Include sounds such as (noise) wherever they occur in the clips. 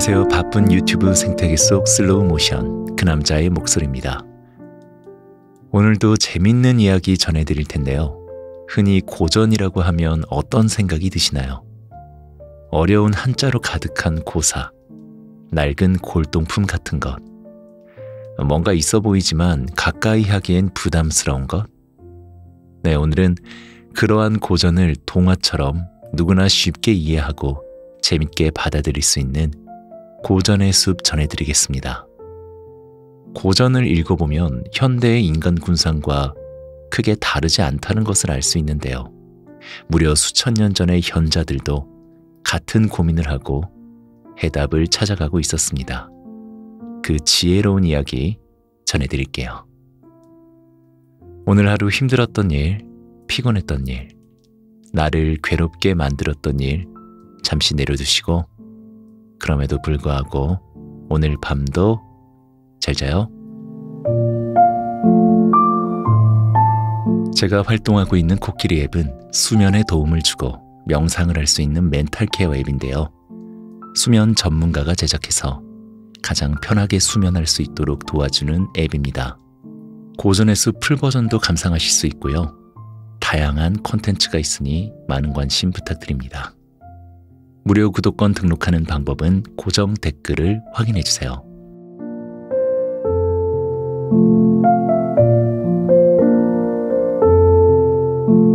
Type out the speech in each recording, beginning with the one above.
안녕하세요. 바쁜 유튜브 생태계 속 슬로우 모션 그 남자의 목소리입니다. 오늘도 재밌는 이야기 전해드릴 텐데요. 흔히 고전이라고 하면 어떤 생각이 드시나요? 어려운 한자로 가득한 고사, 낡은 골동품 같은 것. 뭔가 있어 보이지만 가까이 하기엔 부담스러운 것? 네, 오늘은 그러한 고전을 동화처럼 누구나 쉽게 이해하고 재밌게 받아들일 수 있는 고전의 숲 전해드리겠습니다. 고전을 읽어보면 현대의 인간 군상과 크게 다르지 않다는 것을 알 수 있는데요. 무려 수천 년 전의 현자들도 같은 고민을 하고 해답을 찾아가고 있었습니다. 그 지혜로운 이야기 전해드릴게요. 오늘 하루 힘들었던 일, 피곤했던 일, 나를 괴롭게 만들었던 일, 잠시 내려두시고 그럼에도 불구하고 오늘 밤도 잘 자요. 제가 활동하고 있는 코끼리 앱은 수면에 도움을 주고 명상을 할 수 있는 멘탈 케어 앱인데요. 수면 전문가가 제작해서 가장 편하게 수면할 수 있도록 도와주는 앱입니다. 고전의 숲 full version도 감상하실 수 있고요. 다양한 콘텐츠가 있으니 많은 관심 부탁드립니다. 무료 구독권 등록하는 방법은 고정 댓글을 확인해 주세요.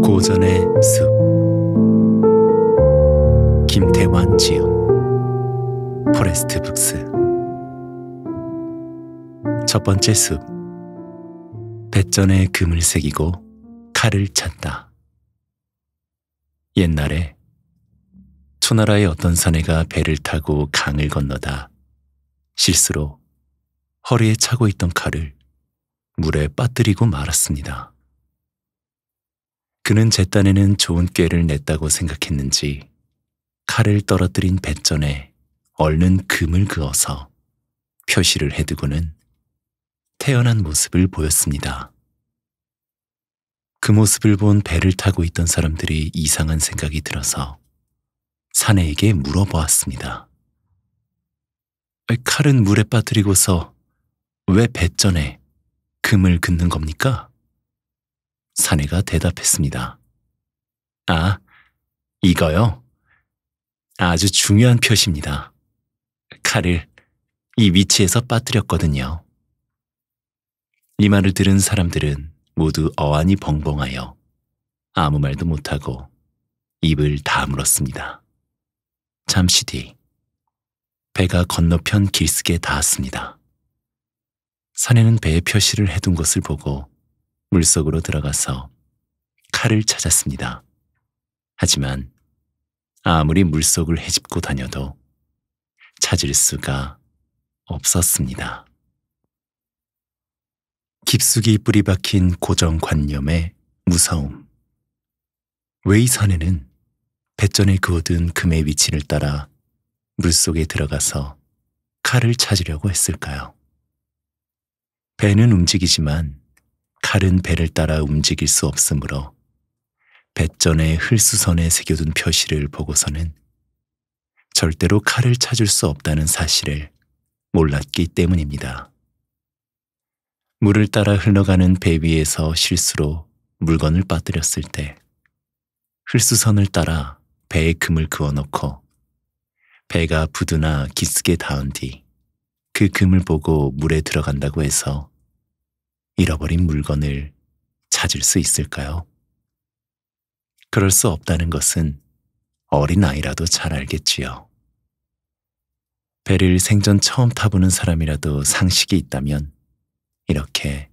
고전의 숲. 김태환 지음. 포레스트 북스. 첫 번째 숲. 배전에 금을 새기고 칼을 찾다. 옛날에 초나라의 어떤 사내가 배를 타고 강을 건너다 실수로 허리에 차고 있던 칼을 물에 빠뜨리고 말았습니다. 그는 제 딴에는 좋은 꾀를 냈다고 생각했는지 칼을 떨어뜨린 배전에 얼른 금을 그어서 표시를 해두고는 태어난 모습을 보였습니다. 그 모습을 본 배를 타고 있던 사람들이 이상한 생각이 들어서 사내에게 물어보았습니다. 칼은 물에 빠뜨리고서 왜 배전에 금을 긋는 겁니까? 사내가 대답했습니다. 아, 이거요? 아주 중요한 표시입니다. 칼을 이 위치에서 빠뜨렸거든요. 이 말을 들은 사람들은 모두 어안이 벙벙하여 아무 말도 못하고 입을 다물었습니다. 잠시 뒤 배가 건너편 길쓰게 닿았습니다. 사내는 배에 표시를 해둔 것을 보고 물속으로 들어가서 칼을 찾았습니다. 하지만 아무리 물속을 헤집고 다녀도 찾을 수가 없었습니다. 깊숙이 뿌리 박힌 고정관념의 무서움. 왜이 사내는 배전에 그어둔 금의 위치를 따라 물속에 들어가서 칼을 찾으려고 했을까요? 배는 움직이지만 칼은 배를 따라 움직일 수 없으므로 배전의 흘수선에 새겨둔 표시를 보고서는 절대로 칼을 찾을 수 없다는 사실을 몰랐기 때문입니다. 물을 따라 흘러가는 배 위에서 실수로 물건을 빠뜨렸을 때 흘수선을 따라 배에 금을 그어놓고 배가 부두나 기슭에 닿은 뒤 그 금을 보고 물에 들어간다고 해서 잃어버린 물건을 찾을 수 있을까요? 그럴 수 없다는 것은 어린 아이라도 잘 알겠지요. 배를 생전 처음 타보는 사람이라도 상식이 있다면 이렇게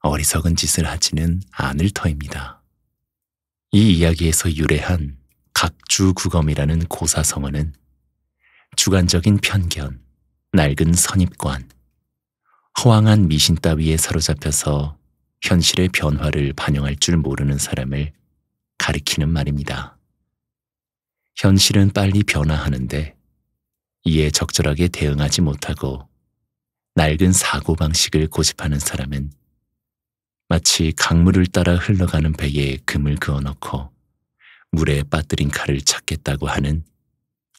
어리석은 짓을 하지는 않을 터입니다. 이 이야기에서 유래한 각주구검이라는 고사성어는 주관적인 편견, 낡은 선입관, 허황한 미신 따위에 사로잡혀서 현실의 변화를 반영할 줄 모르는 사람을 가리키는 말입니다. 현실은 빨리 변화하는데 이에 적절하게 대응하지 못하고 낡은 사고방식을 고집하는 사람은 마치 강물을 따라 흘러가는 배에 금을 그어넣고 물에 빠뜨린 칼을 찾겠다고 하는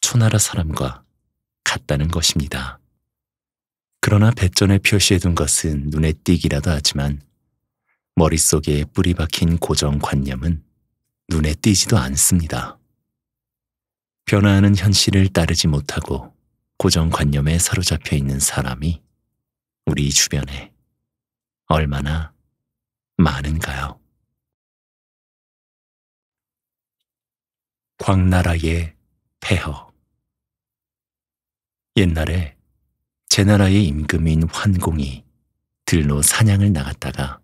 초나라 사람과 같다는 것입니다. 그러나 배전에 표시해둔 것은 눈에 띄기라도 하지만 머릿속에 뿌리 박힌 고정관념은 눈에 띄지도 않습니다. 변화하는 현실을 따르지 못하고 고정관념에 사로잡혀 있는 사람이 우리 주변에 얼마나 많은가요? 광나라의 폐허 옛날에 제 나라의 임금인 환공이 들로 사냥을 나갔다가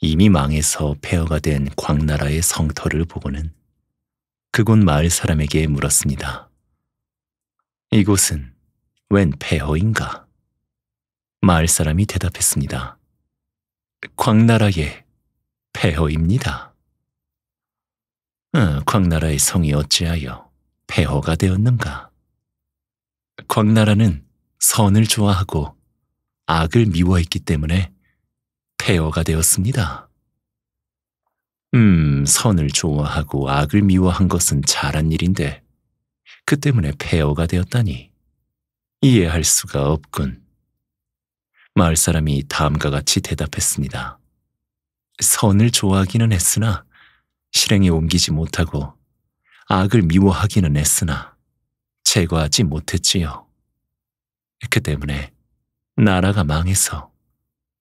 이미 망해서 폐허가 된 광나라의 성터를 보고는 그곳 마을 사람에게 물었습니다. 이곳은 웬 폐허인가? 마을 사람이 대답했습니다. 광나라의 폐허입니다. 어, 광나라의 성이 어찌하여 폐허가 되었는가? 광나라는 선을 좋아하고 악을 미워했기 때문에 폐허가 되었습니다. 음, 선을 좋아하고 악을 미워한 것은 잘한 일인데 그 때문에 폐허가 되었다니 이해할 수가 없군. 마을 사람이 다음과 같이 대답했습니다. 선을 좋아하기는 했으나 실행에 옮기지 못하고 악을 미워하기는 했으나 제거하지 못했지요. 그 때문에 나라가 망해서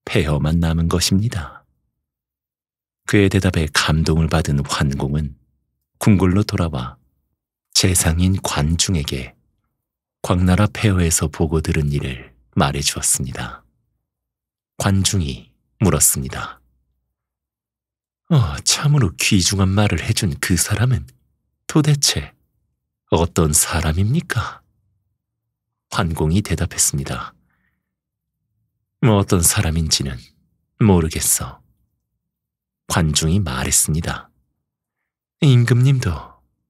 폐허만 남은 것입니다. 그의 대답에 감동을 받은 환공은 궁궐로 돌아와 재상인 관중에게 광나라 폐허에서 보고 들은 일을 말해 주었습니다. 관중이 물었습니다. 어, 참으로 귀중한 말을 해준 그 사람은 도대체 어떤 사람입니까? 환공이 대답했습니다. 뭐 어떤 사람인지는 모르겠어. 관중이 말했습니다. 임금님도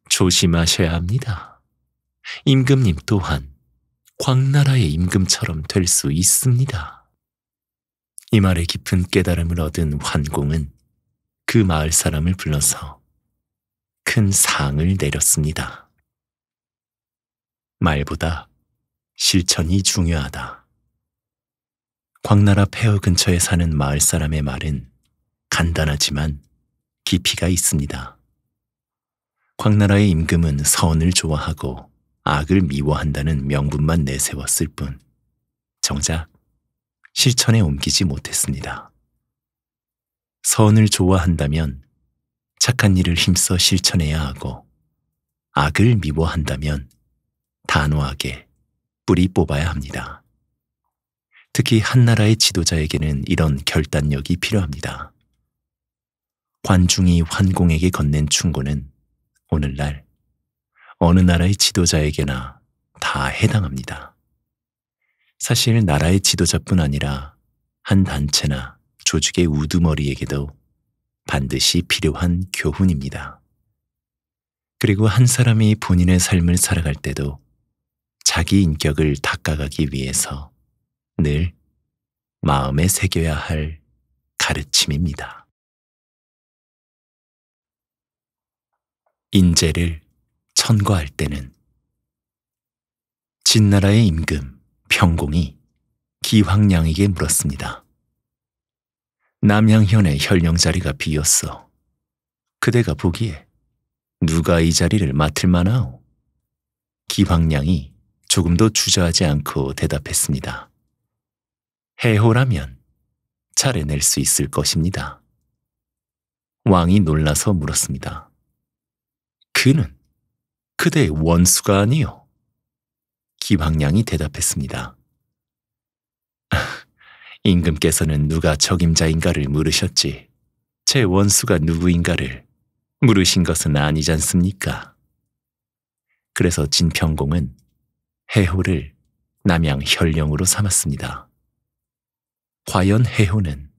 조심하셔야 합니다. 임금님 또한 광나라의 임금처럼 될 수 있습니다. 이 말에 깊은 깨달음을 얻은 환공은 그 마을 사람을 불러서 큰 상을 내렸습니다. 말보다 실천이 중요하다. 광나라 폐허 근처에 사는 마을 사람의 말은 간단하지만 깊이가 있습니다. 광나라의 임금은 선을 좋아하고 악을 미워한다는 명분만 내세웠을 뿐 정작 실천에 옮기지 못했습니다. 선을 좋아한다면 착한 일을 힘써 실천해야 하고 악을 미워한다면 단호하게 뿌리 뽑아야 합니다. 특히 한 나라의 지도자에게는 이런 결단력이 필요합니다. 관중이 환공에게 건넨 충고는 오늘날 어느 나라의 지도자에게나 다 해당합니다. 사실 나라의 지도자뿐 아니라 한 단체나 조직의 우두머리에게도 반드시 필요한 교훈입니다. 그리고 한 사람이 본인의 삶을 살아갈 때도 자기 인격을 닦아가기 위해서 늘 마음에 새겨야 할 가르침입니다. 인재를 천거할 때는 진나라의 임금 평공이 기황량에게 물었습니다. 남양현의 혈령 자리가 비었어. 그대가 보기에 누가 이 자리를 맡을 만하오? 기황량이 조금도 주저하지 않고 대답했습니다. 해호라면 차례낼 수 있을 것입니다. 왕이 놀라서 물었습니다. 그는 그대의 원수가 아니요. 기황량이 대답했습니다. 임금께서는 누가 적임자인가를 물으셨지. 제 원수가 누구인가를 물으신 것은 아니지 않습니까? 그래서 진평공은 해호를 남양 혈령으로 삼았습니다. 과연 해호는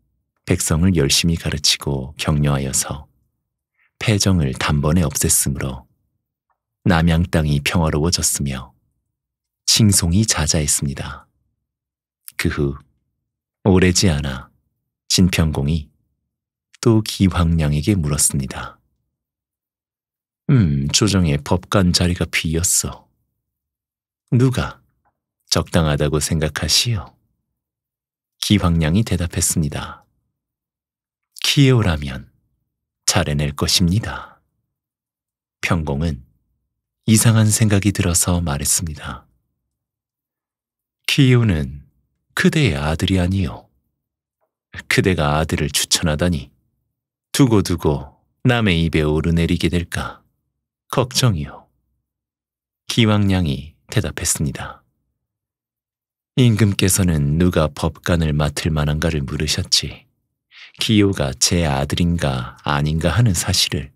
백성을 열심히 가르치고 격려하여서 패정을 단번에 없앴으므로 남양 땅이 평화로워졌으며 칭송이 자자했습니다. 그후 오래지 않아 진평공이 또 기황량에게 물었습니다. 음, 조정의 법관 자리가 비었어. 누가 적당하다고 생각하시오? 기황량이 대답했습니다. 키에오라면 잘해낼 것입니다. 평공은 이상한 생각이 들어서 말했습니다. 키이오는 그대의 아들이 아니요. 그대가 아들을 추천하다니 두고두고 남의 입에 오르내리게 될까 걱정이요. 기왕량이 대답했습니다. 임금께서는 누가 법관을 맡을 만한가를 물으셨지. 기호가 제 아들인가 아닌가 하는 사실을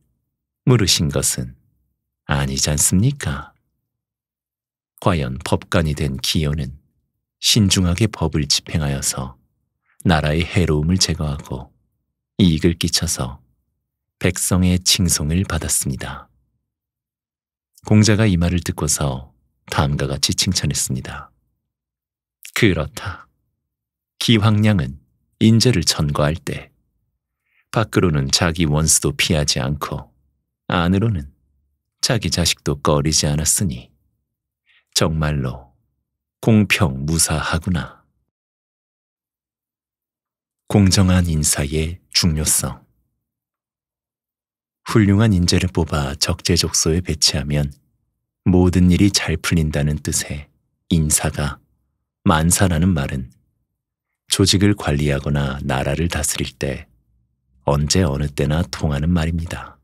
물으신 것은 아니지 않습니까? 과연 법관이 된 기호는 신중하게 법을 집행하여서 나라의 해로움을 제거하고 이익을 끼쳐서 백성의 칭송을 받았습니다. 공자가 이 말을 듣고서 다음과 같이 칭찬했습니다. 그렇다. 기황량은 인재를 천거할 때 밖으로는 자기 원수도 피하지 않고 안으로는 자기 자식도 꺼리지 않았으니 정말로 공평무사하구나. 공정한 인사의 중요성 훌륭한 인재를 뽑아 적재적소에 배치하면 모든 일이 잘 풀린다는 뜻의 인사가 만사라는 말은 조직을 관리하거나 나라를 다스릴 때 언제 어느 때나 통하는 말입니다.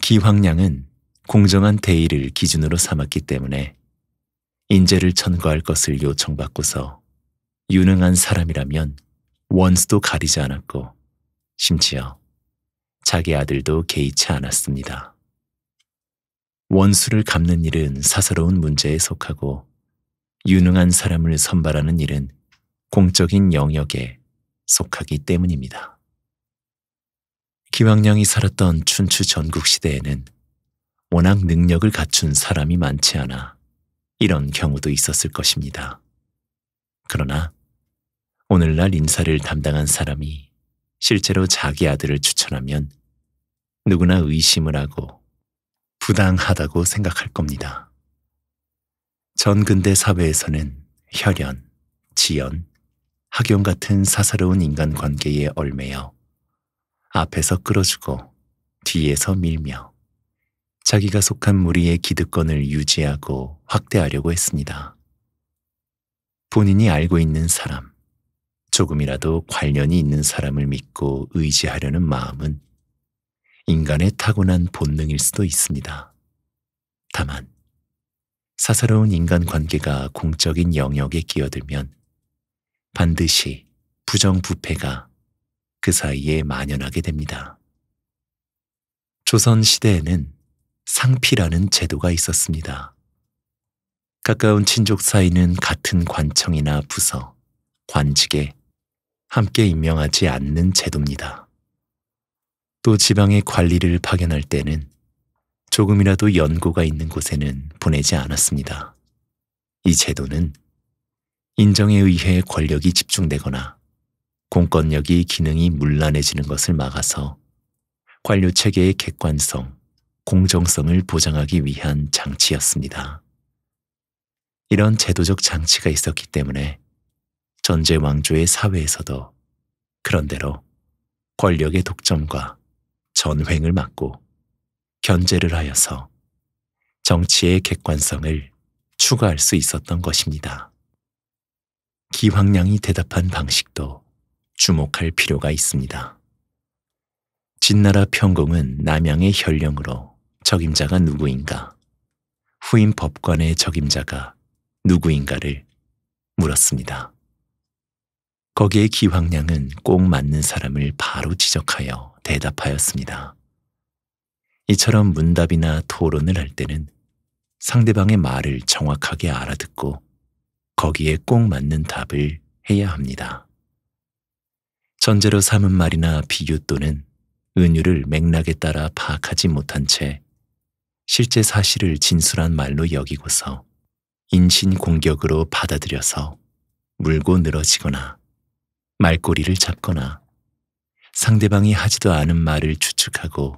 기황량은 공정한 대의를 기준으로 삼았기 때문에 인재를 천거할 것을 요청받고서 유능한 사람이라면 원수도 가리지 않았고 심지어 자기 아들도 개의치 않았습니다. 원수를 갚는 일은 사사로운 문제에 속하고 유능한 사람을 선발하는 일은 공적인 영역에 속하기 때문입니다. 기왕량이 살았던 춘추 전국 시대에는 워낙 능력을 갖춘 사람이 많지 않아 이런 경우도 있었을 것입니다. 그러나 오늘날 인사를 담당한 사람이 실제로 자기 아들을 추천하면 누구나 의심을 하고 부당하다고 생각할 겁니다. 전 근대 사회에서는 혈연, 지연, 학용 같은 사사로운 인간 관계에 얽매여 앞에서 끌어주고 뒤에서 밀며 자기가 속한 무리의 기득권을 유지하고 확대하려고 했습니다. 본인이 알고 있는 사람, 조금이라도 관련이 있는 사람을 믿고 의지하려는 마음은 인간의 타고난 본능일 수도 있습니다. 다만, 사사로운 인간 관계가 공적인 영역에 끼어들면 반드시 부정부패가 그 사이에 만연하게 됩니다. 조선 시대에는 상피라는 제도가 있었습니다. 가까운 친족 사이는 같은 관청이나 부서, 관직에 함께 임명하지 않는 제도입니다. 또 지방의 관리를 파견할 때는 조금이라도 연고가 있는 곳에는 보내지 않았습니다. 이 제도는 인정에 의해 권력이 집중되거나 공권력이 기능이 문란해지는 것을 막아서 관료 체계의 객관성, 공정성을 보장하기 위한 장치였습니다. 이런 제도적 장치가 있었기 때문에 전제 왕조의 사회에서도 그런대로 권력의 독점과 전횡을 막고 견제를 하여서 정치의 객관성을 추가할 수 있었던 것입니다. 기황량이 대답한 방식도 주목할 필요가 있습니다. 진나라 평공은 남양의 현령으로 적임자가 누구인가, 후임 법관의 적임자가 누구인가를 물었습니다. 거기에 기황량은 꼭 맞는 사람을 바로 지적하여 대답하였습니다. 이처럼 문답이나 토론을 할 때는 상대방의 말을 정확하게 알아듣고 거기에 꼭 맞는 답을 해야 합니다. 전제로 삼은 말이나 비유 또는 은유를 맥락에 따라 파악하지 못한 채 실제 사실을 진술한 말로 여기고서 인신 공격으로 받아들여서 물고 늘어지거나 말꼬리를 잡거나 상대방이 하지도 않은 말을 추측하고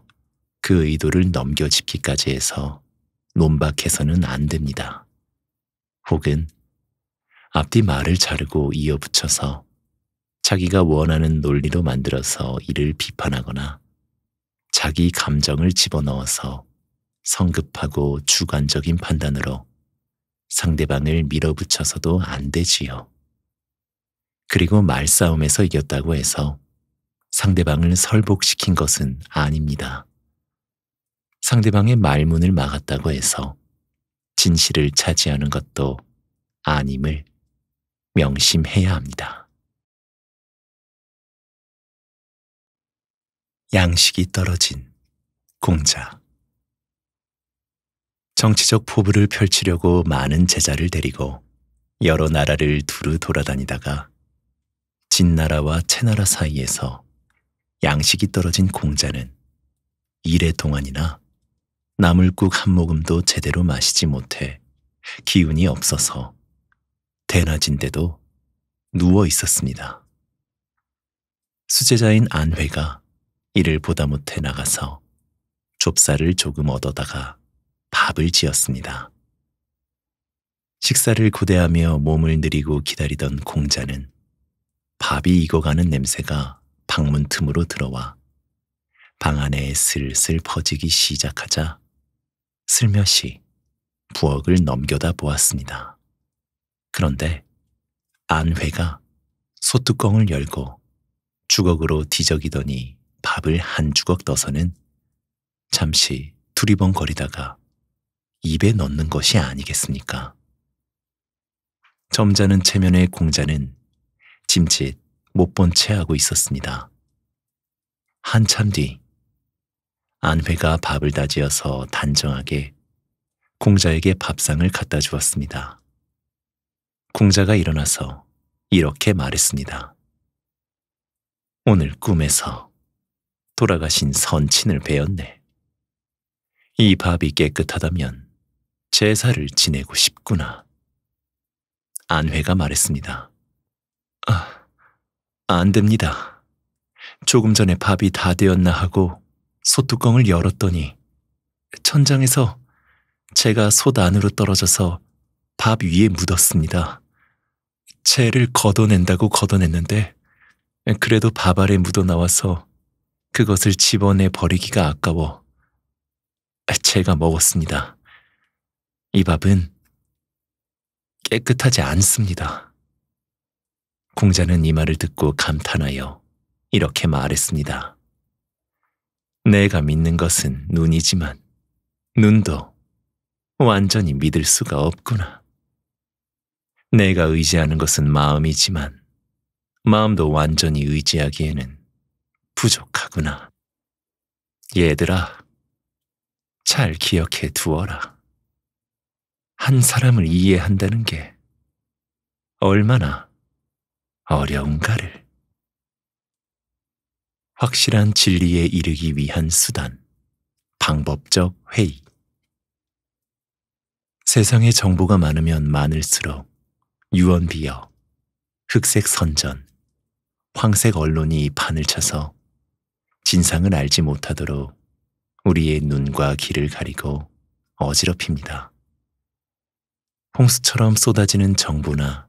그 의도를 넘겨짚기까지 해서 논박해서는 안 됩니다. 혹은 앞뒤 말을 자르고 이어붙여서 자기가 원하는 논리로 만들어서 이를 비판하거나 자기 감정을 집어넣어서 성급하고 주관적인 판단으로 상대방을 밀어붙여서도 안 되지요. 그리고 말싸움에서 이겼다고 해서 상대방을 설복시킨 것은 아닙니다. 상대방의 말문을 막았다고 해서 진실을 차지하는 것도 아님을 명심해야 합니다. 양식이 떨어진 공자 정치적 포부를 펼치려고 많은 제자를 데리고 여러 나라를 두루 돌아다니다가 진나라와 채나라 사이에서 양식이 떨어진 공자는 일의 동안이나 나물국 한 모금도 제대로 마시지 못해 기운이 없어서 대낮인데도 누워 있었습니다. 수제자인 안회가 이를 보다 못해 나가서 좁쌀을 조금 얻어다가 밥을 지었습니다. 식사를 고대하며 몸을 느리고 기다리던 공자는 밥이 익어가는 냄새가 방문 틈으로 들어와 방 안에 슬슬 퍼지기 시작하자 슬며시 부엌을 넘겨다 보았습니다. 그런데 안회가 소뚜껑을 열고 주걱으로 뒤적이더니 밥을 한 주걱 떠서는 잠시 두리번거리다가 입에 넣는 것이 아니겠습니까? 점잖은 체면의 공자는 짐짓 못 본 채 하고 있었습니다. 한참 뒤 안회가 밥을 다지어서 단정하게 공자에게 밥상을 갖다 주었습니다. 공자가 일어나서 이렇게 말했습니다. 오늘 꿈에서 돌아가신 선친을 배웠네. 이 밥이 깨끗하다면 제사를 지내고 싶구나. 안회가 말했습니다. 아, 안 됩니다. 조금 전에 밥이 다 되었나 하고 소뚜껑을 열었더니 천장에서 제가 솥 안으로 떨어져서 밥 위에 묻었습니다. 채를 걷어낸다고 걷어냈는데 그래도 밥 아래 묻어 나와서 그것을 집어내 버리기가 아까워 제가 먹었습니다. 이 밥은 깨끗하지 않습니다. 공자는 이 말을 듣고 감탄하여 이렇게 말했습니다. 내가 믿는 것은 눈이지만 눈도 완전히 믿을 수가 없구나. 내가 의지하는 것은 마음이지만 마음도 완전히 의지하기에는 부족하구나. 얘들아, 잘 기억해 두어라. 한 사람을 이해한다는 게 얼마나 어려운가를. 확실한 진리에 이르기 위한 수단, 방법적 회의. 세상에 정보가 많으면 많을수록 유언비어, 흑색 선전, 황색 언론이 판을 쳐서 진상을 알지 못하도록 우리의 눈과 귀를 가리고 어지럽힙니다. 홍수처럼 쏟아지는 정부나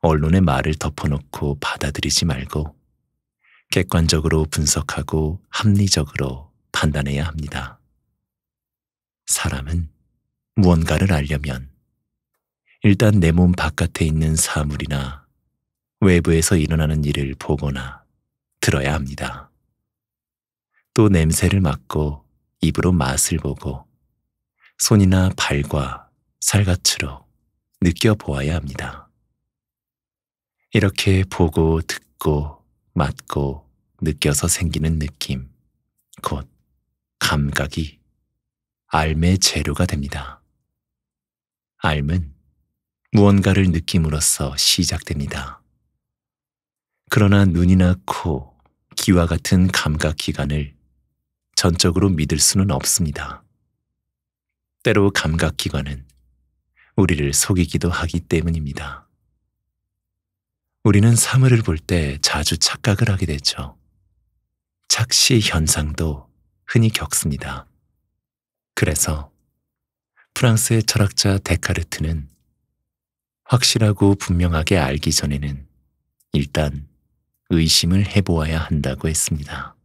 언론의 말을 덮어놓고 받아들이지 말고 객관적으로 분석하고 합리적으로 판단해야 합니다. 사람은 무언가를 알려면 일단 내 몸 바깥에 있는 사물이나 외부에서 일어나는 일을 보거나 들어야 합니다. 또 냄새를 맡고 입으로 맛을 보고 손이나 발과 살갗으로 느껴보아야 합니다. 이렇게 보고 듣고 맞고 느껴서 생기는 느낌, 곧 감각이 알의 재료가 됩니다. 알은 무언가를 느낌으로써 시작됩니다. 그러나 눈이나 코, 귀와 같은 감각 기관을 전적으로 믿을 수는 없습니다. 때로 감각 기관은 우리를 속이기도 하기 때문입니다. 우리는 사물을 볼 때 자주 착각을 하게 되죠. 착시 현상도 흔히 겪습니다. 그래서 프랑스의 철학자 데카르트는 확실하고 분명하게 알기 전에는 일단 의심을 해보아야 한다고 했습니다.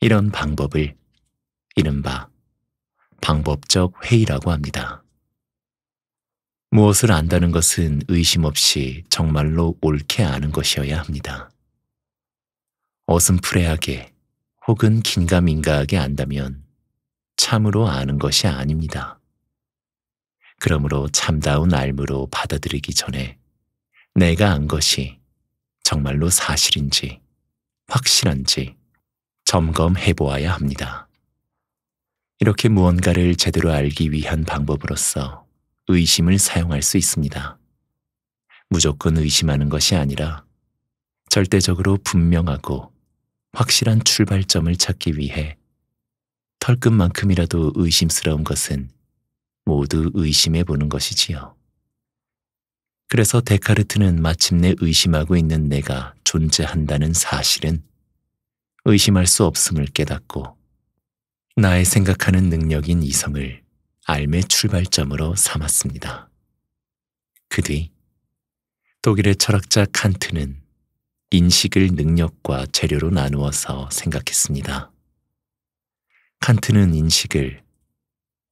이런 방법을 이른바 방법적 회의라고 합니다. 무엇을 안다는 것은 의심 없이 정말로 옳게 아는 것이어야 합니다. 어슴푸레하게 혹은 긴가민가하게 안다면 참으로 아는 것이 아닙니다. 그러므로 참다운 알무로 받아들이기 전에 내가 안 것이 정말로 사실인지 확실한지 점검해 보아야 합니다. 이렇게 무언가를 제대로 알기 위한 방법으로서 의심을 사용할 수 있습니다. 무조건 의심하는 것이 아니라 절대적으로 분명하고 확실한 출발점을 찾기 위해 털끝만큼이라도 의심스러운 것은 모두 의심해 보는 것이지요. 그래서 데카르트는 마침내 의심하고 있는 내가 존재한다는 사실은 의심할 수 없음을 깨닫고 나의 생각하는 능력인 이성을 알의 출발점으로 삼았습니다. 그 뒤 독일의 철학자 칸트는 인식을 능력과 재료로 나누어서 생각했습니다. 칸트는 인식을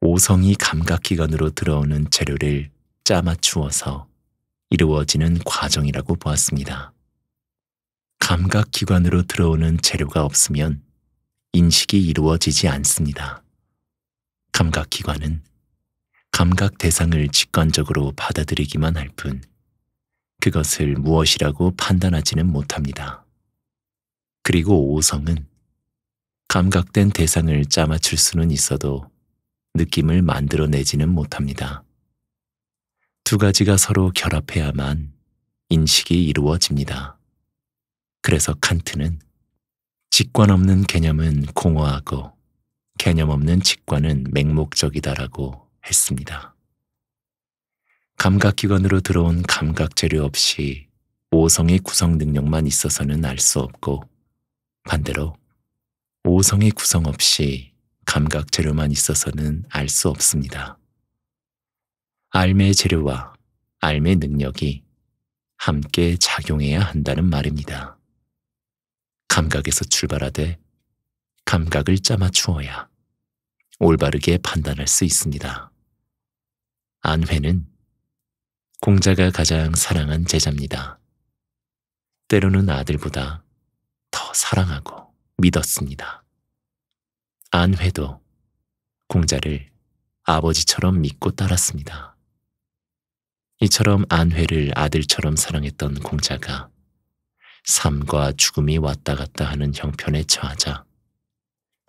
오성이 감각기관으로 들어오는 재료를 짜맞추어서 이루어지는 과정이라고 보았습니다. 감각기관으로 들어오는 재료가 없으면 인식이 이루어지지 않습니다. 감각기관은 감각 대상을 직관적으로 받아들이기만 할 뿐, 그것을 무엇이라고 판단하지는 못합니다. 그리고 오성은 감각된 대상을 짜맞출 수는 있어도 느낌을 만들어내지는 못합니다. 두 가지가 서로 결합해야만 인식이 이루어집니다. 그래서 칸트는 직관 없는 개념은 공허하고 개념 없는 직관은 맹목적이다라고 했습니다. 감각기관으로 들어온 감각 재료 없이 오성의 구성 능력만 있어서는 알 수 없고 반대로 오성의 구성 없이 감각 재료만 있어서는 알 수 없습니다. 알매 재료와 알매 능력이 함께 작용해야 한다는 말입니다. 감각에서 출발하되 감각을 짜맞추어야 올바르게 판단할 수 있습니다. 안회는 공자가 가장 사랑한 제자입니다. 때로는 아들보다 더 사랑하고 믿었습니다. 안회도 공자를 아버지처럼 믿고 따랐습니다. 이처럼 안회를 아들처럼 사랑했던 공자가 삶과 죽음이 왔다 갔다 하는 형편에 처하자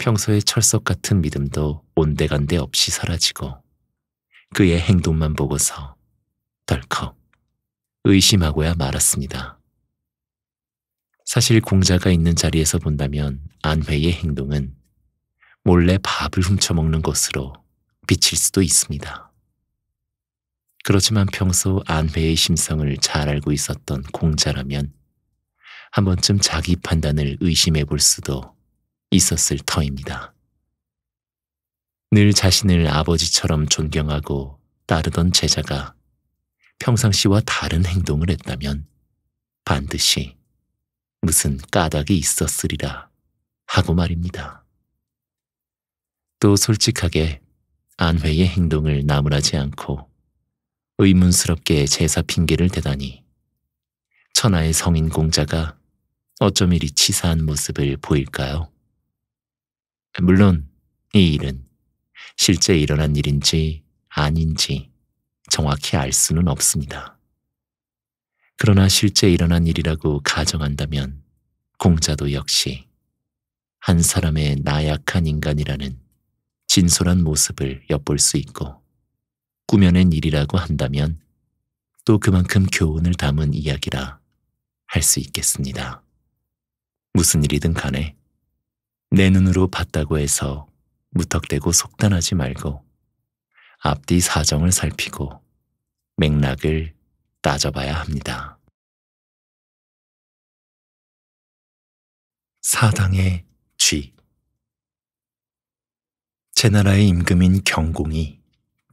평소의 철석 같은 믿음도 온데간데 없이 사라지고 그의 행동만 보고서 덜컥 의심하고야 말았습니다. 사실 공자가 있는 자리에서 본다면 안회의 행동은 몰래 밥을 훔쳐먹는 것으로 비칠 수도 있습니다. 그렇지만 평소 안회의 심성을 잘 알고 있었던 공자라면 한 번쯤 자기 판단을 의심해 볼 수도 있었을 터입니다. 늘 자신을 아버지처럼 존경하고 따르던 제자가 평상시와 다른 행동을 했다면 반드시 무슨 까닭이 있었으리라 하고 말입니다. 또 솔직하게 안회의 행동을 나무라지 않고 의문스럽게 제사 핑계를 대다니 천하의 성인 공자가 어쩜 이리 치사한 모습을 보일까요? 물론 이 일은 실제 일어난 일인지 아닌지 정확히 알 수는 없습니다. 그러나 실제 일어난 일이라고 가정한다면 공자도 역시 한 사람의 나약한 인간이라는 진솔한 모습을 엿볼 수 있고 꾸며낸 일이라고 한다면 또 그만큼 교훈을 담은 이야기라 할 수 있겠습니다. 무슨 일이든 간에 내 눈으로 봤다고 해서 무턱대고 속단하지 말고 앞뒤 사정을 살피고 맥락을 따져봐야 합니다. 사당의 쥐 제나라의 임금인 경공이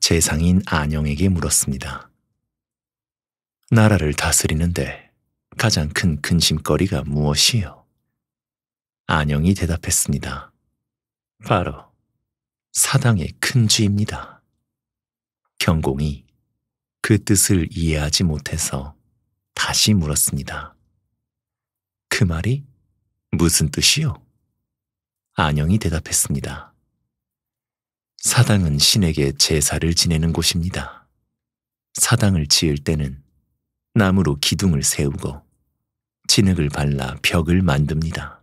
재상인 안영에게 물었습니다. 나라를 다스리는데 가장 큰 근심거리가 무엇이요? 안영이 대답했습니다. 바로 사당의 큰 쥐입니다. 경공이 그 뜻을 이해하지 못해서 다시 물었습니다. 그 말이 무슨 뜻이요? 안영이 대답했습니다. 사당은 신에게 제사를 지내는 곳입니다. 사당을 지을 때는 나무로 기둥을 세우고 진흙을 발라 벽을 만듭니다.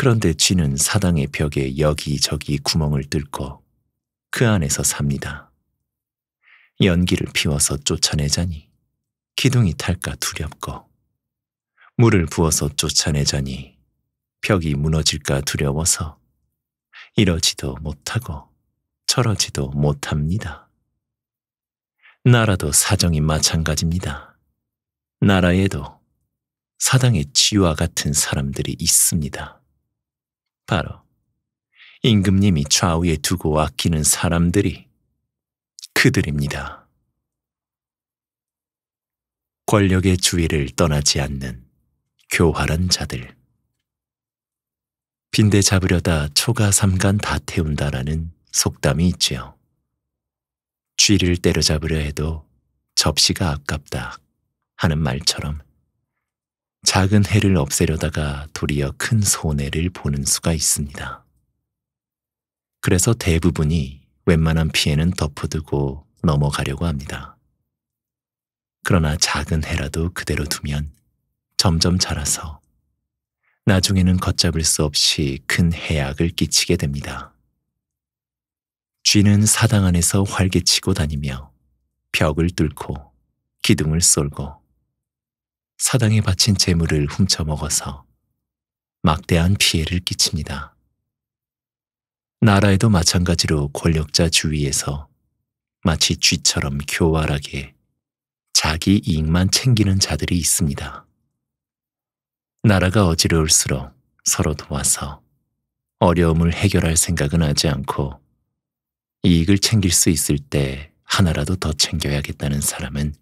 그런데 쥐는 사당의 벽에 여기저기 구멍을 뚫고 그 안에서 삽니다. 연기를 피워서 쫓아내자니 기둥이 탈까 두렵고 물을 부어서 쫓아내자니 벽이 무너질까 두려워서 이러지도 못하고 저러지도 못합니다. 나라도 사정이 마찬가지입니다. 나라에도 사당의 쥐와 같은 사람들이 있습니다. 바로 임금님이 좌우에 두고 아끼는 사람들이 그들입니다. 권력의 주위를 떠나지 않는 교활한 자들. 빈대 잡으려다 초가 삼간 다 태운다라는 속담이 있지요. 쥐를 때려잡으려 해도 접시가 아깝다 하는 말처럼 작은 해를 없애려다가 도리어 큰 손해를 보는 수가 있습니다. 그래서 대부분이 웬만한 피해는 덮어두고 넘어가려고 합니다. 그러나 작은 해라도 그대로 두면 점점 자라서 나중에는 걷잡을 수 없이 큰 해악을 끼치게 됩니다. 쥐는 사당 안에서 활개치고 다니며 벽을 뚫고 기둥을 쏠고 사당에 바친 재물을 훔쳐 먹어서 막대한 피해를 끼칩니다. 나라에도 마찬가지로 권력자 주위에서 마치 쥐처럼 교활하게 자기 이익만 챙기는 자들이 있습니다. 나라가 어지러울수록 서로 도와서 어려움을 해결할 생각은 하지 않고 이익을 챙길 수 있을 때 하나라도 더 챙겨야겠다는 사람은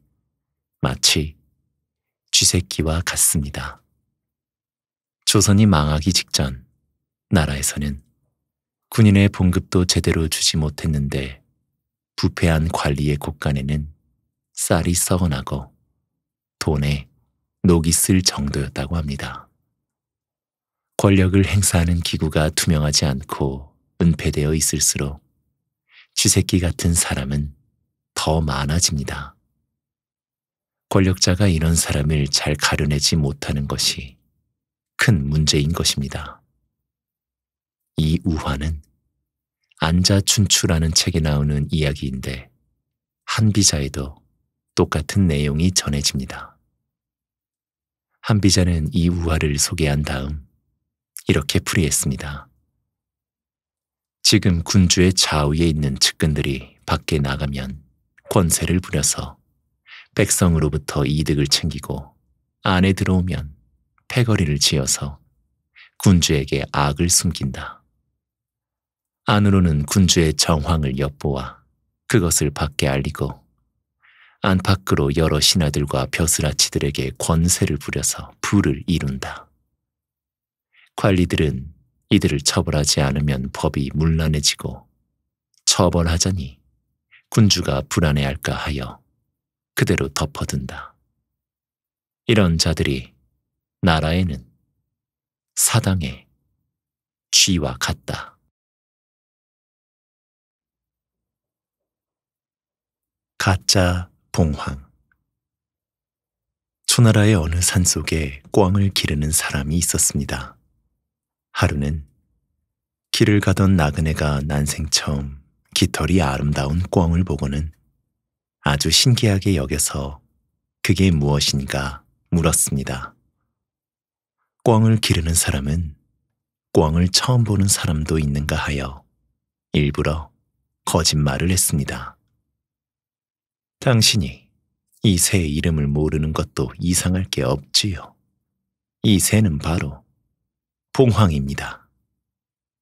마치 쥐새끼와 같습니다. 조선이 망하기 직전 나라에서는 군인의 봉급도 제대로 주지 못했는데 부패한 관리의 곳간에는 쌀이 썩어나고 돈에 녹이 쓸 정도였다고 합니다. 권력을 행사하는 기구가 투명하지 않고 은폐되어 있을수록 쥐새끼 같은 사람은 더 많아집니다. 권력자가 이런 사람을 잘 가려내지 못하는 것이 큰 문제인 것입니다. 이 우화는 안자춘추라는 책에 나오는 이야기인데 한비자에도 똑같은 내용이 전해집니다. 한비자는 이 우화를 소개한 다음 이렇게 풀이했습니다. 지금 군주의 좌우에 있는 측근들이 밖에 나가면 권세를 부려서 백성으로부터 이득을 챙기고 안에 들어오면 패거리를 지어서 군주에게 악을 숨긴다. 안으로는 군주의 정황을 엿보아 그것을 밖에 알리고 안팎으로 여러 신하들과 벼슬아치들에게 권세를 부려서 부를 이룬다. 관리들은 이들을 처벌하지 않으면 법이 문란해지고 처벌하자니 군주가 불안해할까 하여 그대로 덮어둔다. 이런 자들이 나라에는 사당의 쥐와 같다. 가짜 봉황 초나라의 어느 산속에 꽝을 기르는 사람이 있었습니다. 하루는 길을 가던 나그네가 난생 처음 깃털이 아름다운 꽝을 보고는 아주 신기하게 여겨서 그게 무엇인가 물었습니다. 꽝을 기르는 사람은 꽝을 처음 보는 사람도 있는가 하여 일부러 거짓말을 했습니다. 당신이 이 새의 이름을 모르는 것도 이상할 게 없지요. 이 새는 바로 봉황입니다.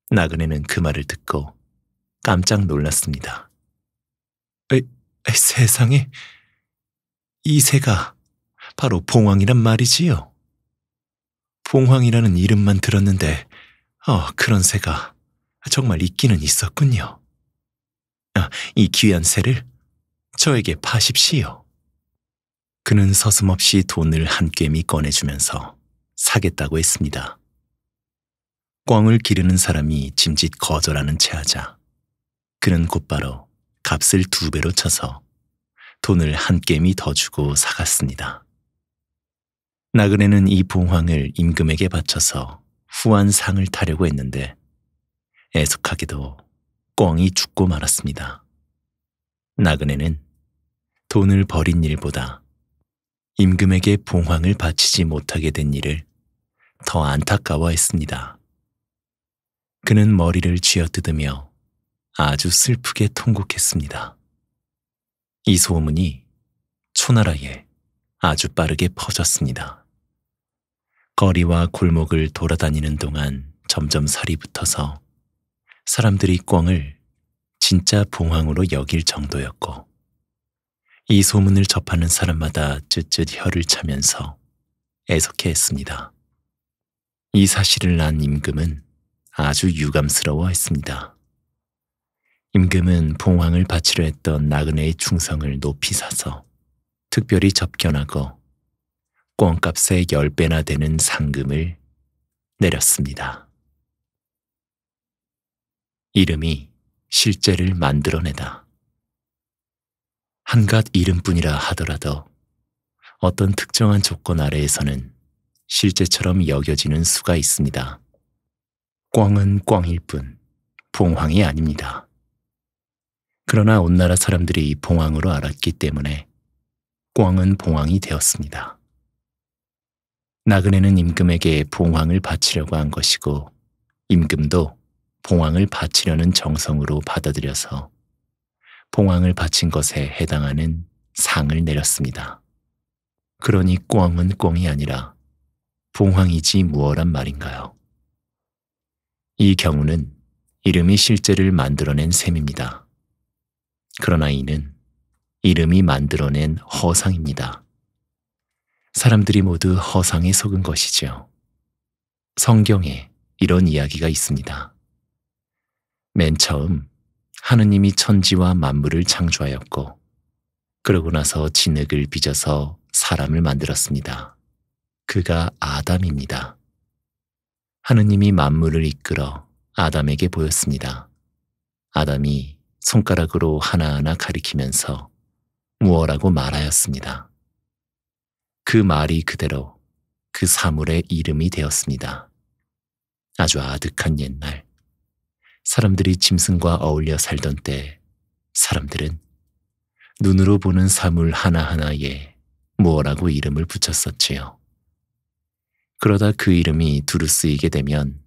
나그네는 그 말을 듣고 깜짝 놀랐습니다. 세상에 이 새가 바로 봉황이란 말이지요. 봉황이라는 이름만 들었는데, 어, 그런 새가 정말 있기는 있었군요. 아, 이 귀한 새를 저에게 파십시오. 그는 서슴없이 돈을 한 꿰미 꺼내주면서 사겠다고 했습니다. 꽝을 기르는 사람이 짐짓 거절하는 체하자 그는 곧바로 값을 두 배로 쳐서 돈을 한 겜이 더 주고 사갔습니다. 나그네는 이 봉황을 임금에게 바쳐서 후한 상을 타려고 했는데 애석하게도 꽝이 죽고 말았습니다. 나그네는 돈을 버린 일보다 임금에게 봉황을 바치지 못하게 된 일을 더 안타까워했습니다. 그는 머리를 쥐어뜯으며 아주 슬프게 통곡했습니다. 이 소문이 초나라에 아주 빠르게 퍼졌습니다. 거리와 골목을 돌아다니는 동안 점점 살이 붙어서 사람들이 꿩을 진짜 봉황으로 여길 정도였고 이 소문을 접하는 사람마다 쯧쯧 혀를 차면서 애석해 했습니다. 이 사실을 난 임금은 아주 유감스러워 했습니다. 임금은 봉황을 바치려 했던 나그네의 충성을 높이 사서 특별히 접견하고 꿩값의 10배나 되는 상금을 내렸습니다. 이름이 실제를 만들어내다. 한갓 이름뿐이라 하더라도 어떤 특정한 조건 아래에서는 실제처럼 여겨지는 수가 있습니다. 꽝은 꽝일 뿐 봉황이 아닙니다. 그러나 온 나라 사람들이 봉황으로 알았기 때문에 꽝은 봉황이 되었습니다. 나그네는 임금에게 봉황을 바치려고 한 것이고 임금도 봉황을 바치려는 정성으로 받아들여서 봉황을 바친 것에 해당하는 상을 내렸습니다. 그러니 꽝은 꽝이 아니라 봉황이지 무엇란 말인가요? 이 경우는 이름이 실제를 만들어낸 셈입니다. 그러나 이는 이름이 만들어낸 허상입니다. 사람들이 모두 허상에 속은 것이죠. 성경에 이런 이야기가 있습니다. 맨 처음 하느님이 천지와 만물을 창조하였고, 그러고 나서 진흙을 빚어서 사람을 만들었습니다. 그가 아담입니다. 하느님이 만물을 이끌어 아담에게 보였습니다. 아담이 손가락으로 하나하나 가리키면서 무어라고 말하였습니다. 그 말이 그대로 그 사물의 이름이 되었습니다. 아주 아득한 옛날, 사람들이 짐승과 어울려 살던 때 사람들은 눈으로 보는 사물 하나하나에 무어라고 이름을 붙였었지요. 그러다 그 이름이 두루 쓰이게 되면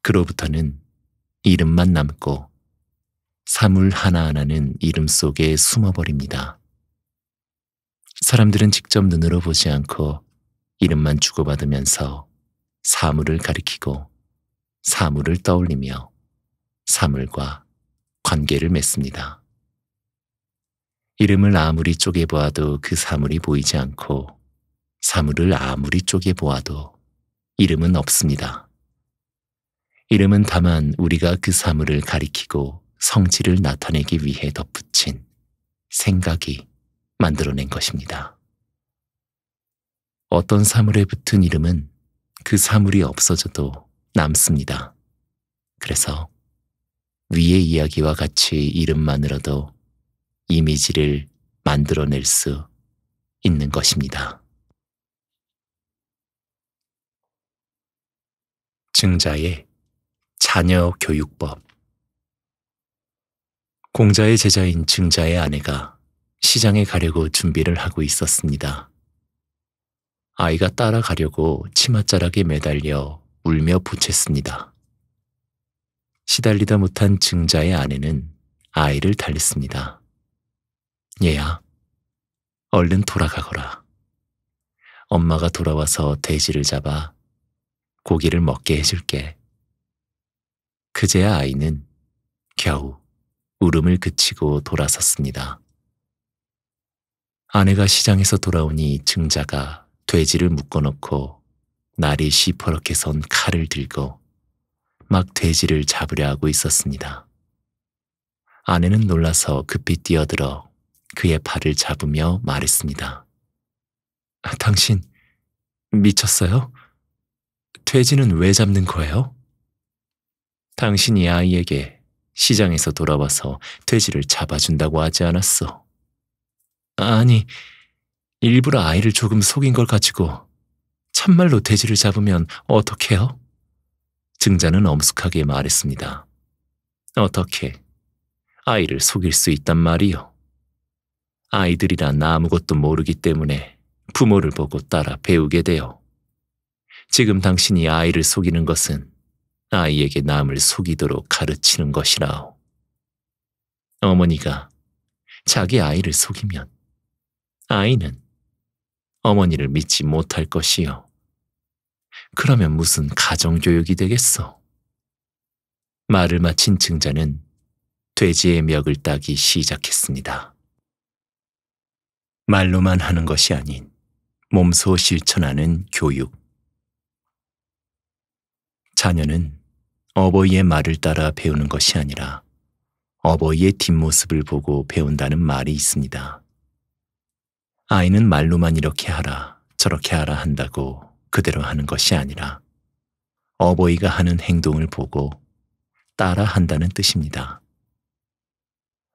그로부터는 이름만 남고 사물 하나하나는 이름 속에 숨어버립니다. 사람들은 직접 눈으로 보지 않고 이름만 주고받으면서 사물을 가리키고 사물을 떠올리며 사물과 관계를 맺습니다. 이름을 아무리 쪼개보아도 그 사물이 보이지 않고 사물을 아무리 쪼개보아도 이름은 없습니다. 이름은 다만 우리가 그 사물을 가리키고 성질을 나타내기 위해 덧붙인 생각이 만들어낸 것입니다. 어떤 사물에 붙은 이름은 그 사물이 없어져도 남습니다. 그래서 위의 이야기와 같이 이름만으로도 이미지를 만들어낼 수 있는 것입니다. 증자의 자녀 교육법 공자의 제자인 증자의 아내가 시장에 가려고 준비를 하고 있었습니다. 아이가 따라가려고 치맛자락에 매달려 울며 부챘습니다. 시달리다 못한 증자의 아내는 아이를 달랬습니다. 얘야, 얼른 돌아가거라. 엄마가 돌아와서 돼지를 잡아 고기를 먹게 해줄게. 그제야 아이는 겨우 울음을 그치고 돌아섰습니다. 아내가 시장에서 돌아오니 증자가 돼지를 묶어놓고 날이 시퍼렇게 선 칼을 들고 막 돼지를 잡으려 하고 있었습니다. 아내는 놀라서 급히 뛰어들어 그의 팔을 잡으며 말했습니다. 당신 미쳤어요? 돼지는 왜 잡는 거예요? 당신이 아이에게 시장에서 돌아와서 돼지를 잡아준다고 하지 않았어. 아니, 일부러 아이를 조금 속인 걸 가지고 참말로 돼지를 잡으면 어떡해요? 증자는 엄숙하게 말했습니다. 어떻게 아이를 속일 수 있단 말이요? 아이들이란 아무것도 모르기 때문에 부모를 보고 따라 배우게 돼요. 지금 당신이 아이를 속이는 것은 아이에게 남을 속이도록 가르치는 것이라오. 어머니가 자기 아이를 속이면 아이는 어머니를 믿지 못할 것이요. 그러면 무슨 가정교육이 되겠어? 말을 마친 증자는 돼지의 멱을 따기 시작했습니다. 말로만 하는 것이 아닌 몸소 실천하는 교육. 자녀는 어버이의 말을 따라 배우는 것이 아니라 어버이의 뒷모습을 보고 배운다는 말이 있습니다. 아이는 말로만 이렇게 하라, 저렇게 하라 한다고 그대로 하는 것이 아니라 어버이가 하는 행동을 보고 따라 한다는 뜻입니다.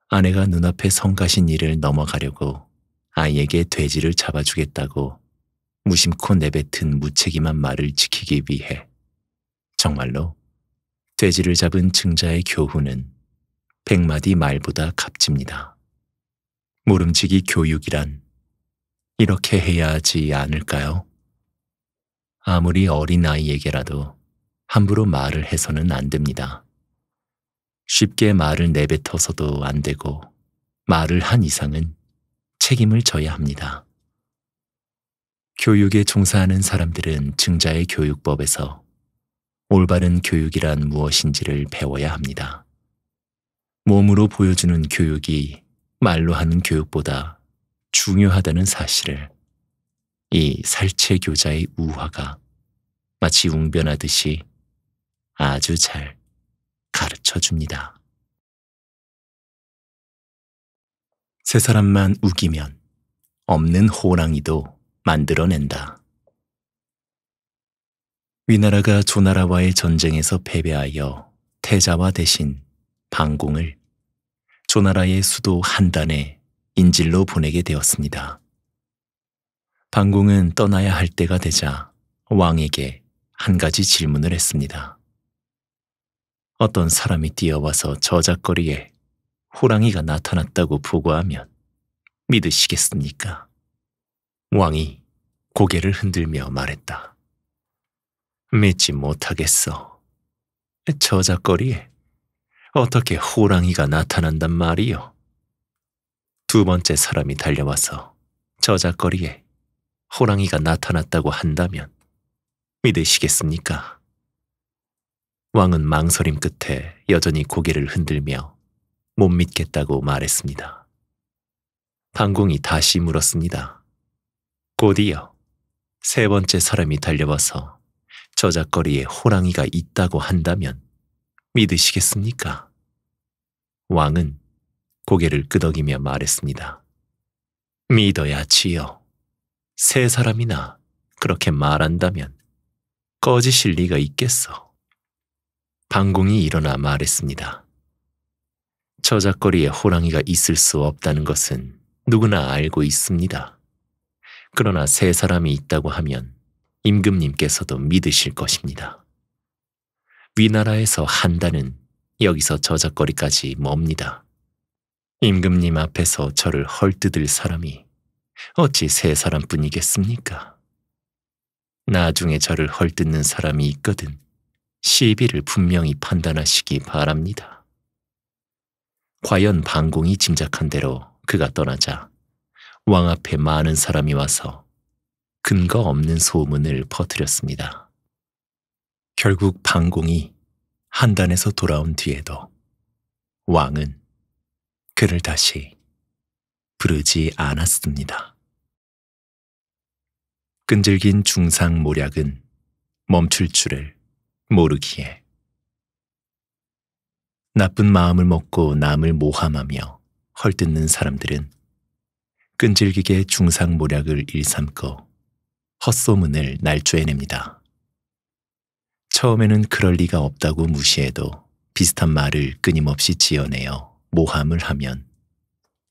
아내가 눈앞에 성가신 일을 넘어가려고 아이에게 돼지를 잡아주겠다고 무심코 내뱉은 무책임한 말을 지키기 위해 정말로 돼지를 잡은 증자의 교훈은 백마디 말보다 값집니다. 모름지기 교육이란 이렇게 해야 하지 않을까요? 아무리 어린아이에게라도 함부로 말을 해서는 안 됩니다. 쉽게 말을 내뱉어서도 안 되고 말을 한 이상은 책임을 져야 합니다. 교육에 종사하는 사람들은 증자의 교육법에서 올바른 교육이란 무엇인지를 배워야 합니다. 몸으로 보여주는 교육이 말로 하는 교육보다 중요하다는 사실을 이 살체 교자의 우화가 마치 웅변하듯이 아주 잘 가르쳐 줍니다. 세 사람만 우기면 없는 호랑이도 만들어낸다. 위나라가 조나라와의 전쟁에서 패배하여 태자와 대신 방공을 조나라의 수도 한단에 인질로 보내게 되었습니다. 방공은 떠나야 할 때가 되자 왕에게 한 가지 질문을 했습니다. 어떤 사람이 뛰어와서 저작거리에 호랑이가 나타났다고 보고하면 믿으시겠습니까? 왕이 고개를 흔들며 말했다. 믿지 못하겠어. 저작거리에 어떻게 호랑이가 나타난단 말이요? 두 번째 사람이 달려와서 저작거리에 호랑이가 나타났다고 한다면 믿으시겠습니까? 왕은 망설임 끝에 여전히 고개를 흔들며 못 믿겠다고 말했습니다. 방공이 다시 물었습니다. 곧이어 세 번째 사람이 달려와서 저작거리에 호랑이가 있다고 한다면 믿으시겠습니까? 왕은 고개를 끄덕이며 말했습니다. 믿어야 지요. 세 사람이나 그렇게 말한다면 꺼지실 리가 있겠어. 방공이 일어나 말했습니다. 저작거리에 호랑이가 있을 수 없다는 것은 누구나 알고 있습니다. 그러나 세 사람이 있다고 하면 임금님께서도 믿으실 것입니다. 위나라에서 한다는 여기서 저작거리까지 멉니다. 임금님 앞에서 저를 헐뜯을 사람이 어찌 세 사람뿐이겠습니까? 나중에 저를 헐뜯는 사람이 있거든 시비를 분명히 판단하시기 바랍니다. 과연 방공이 짐작한 대로 그가 떠나자 왕 앞에 많은 사람이 와서 근거 없는 소문을 퍼뜨렸습니다. 결국 방공이 한단에서 돌아온 뒤에도 왕은 그를 다시 부르지 않았습니다. 끈질긴 중상 모략은 멈출 줄을 모르기에 나쁜 마음을 먹고 남을 모함하며 헐뜯는 사람들은 끈질기게 중상 모략을 일삼고 헛소문을 날조해냅니다. 처음에는 그럴 리가 없다고 무시해도 비슷한 말을 끊임없이 지어내어 모함을 하면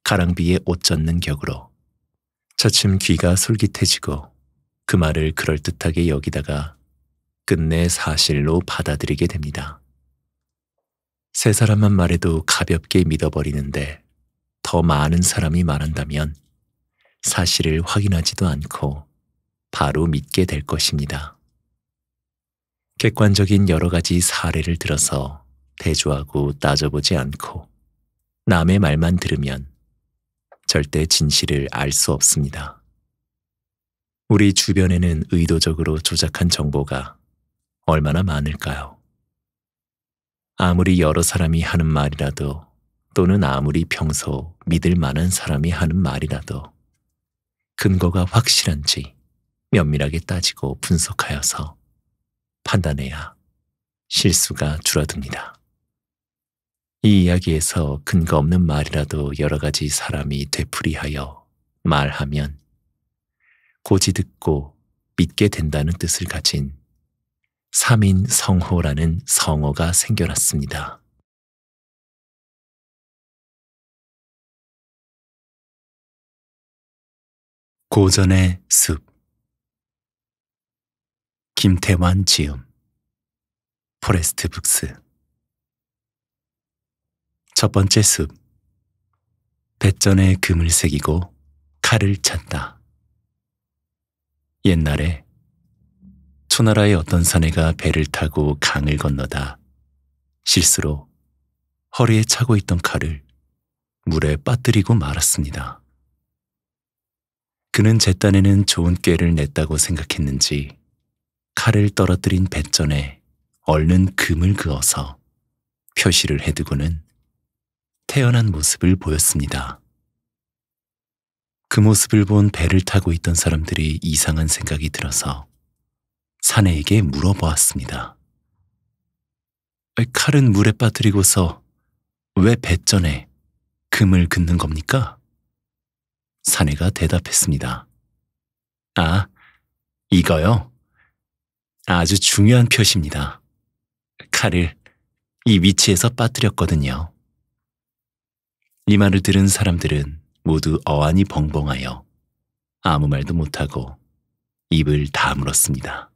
가랑비에 옷 젖는 격으로 차츰 귀가 솔깃해지고 그 말을 그럴듯하게 여기다가 끝내 사실로 받아들이게 됩니다. 세 사람만 말해도 가볍게 믿어버리는데 더 많은 사람이 말한다면 사실을 확인하지도 않고 바로 믿게 될 것입니다. 객관적인 여러 가지 사례를 들어서 대조하고 따져보지 않고 남의 말만 들으면 절대 진실을 알 수 없습니다. 우리 주변에는 의도적으로 조작한 정보가 얼마나 많을까요? 아무리 여러 사람이 하는 말이라도 또는 아무리 평소 믿을 만한 사람이 하는 말이라도 근거가 확실한지 면밀하게 따지고 분석하여서 판단해야 실수가 줄어듭니다. 이 이야기에서 근거 없는 말이라도 여러 가지 사람이 되풀이하여 말하면 곧이듣고 믿게 된다는 뜻을 가진 3인 성호라는 성어가 생겨났습니다. 고전의 숲 김태환 지음. 포레스트 북스. 첫 번째 숲 배전에 금을 새기고 칼을 찾다. 옛날에 초나라의 어떤 사내가 배를 타고 강을 건너다 실수로 허리에 차고 있던 칼을 물에 빠뜨리고 말았습니다. 그는 제 딴에는 좋은 꾀를 냈다고 생각했는지 칼을 떨어뜨린 배전에 얼른 금을 그어서 표시를 해두고는 태어난 모습을 보였습니다. 그 모습을 본 배를 타고 있던 사람들이 이상한 생각이 들어서 사내에게 물어보았습니다. 칼은 물에 빠뜨리고서 왜 배전에 금을 긋는 겁니까? 사내가 대답했습니다. 아, 이거요? 아주 중요한 표시입니다. 칼을 이 위치에서 빠뜨렸거든요. 이 말을 들은 사람들은 모두 어안이 벙벙하여 아무 말도 못하고 입을 다물었습니다.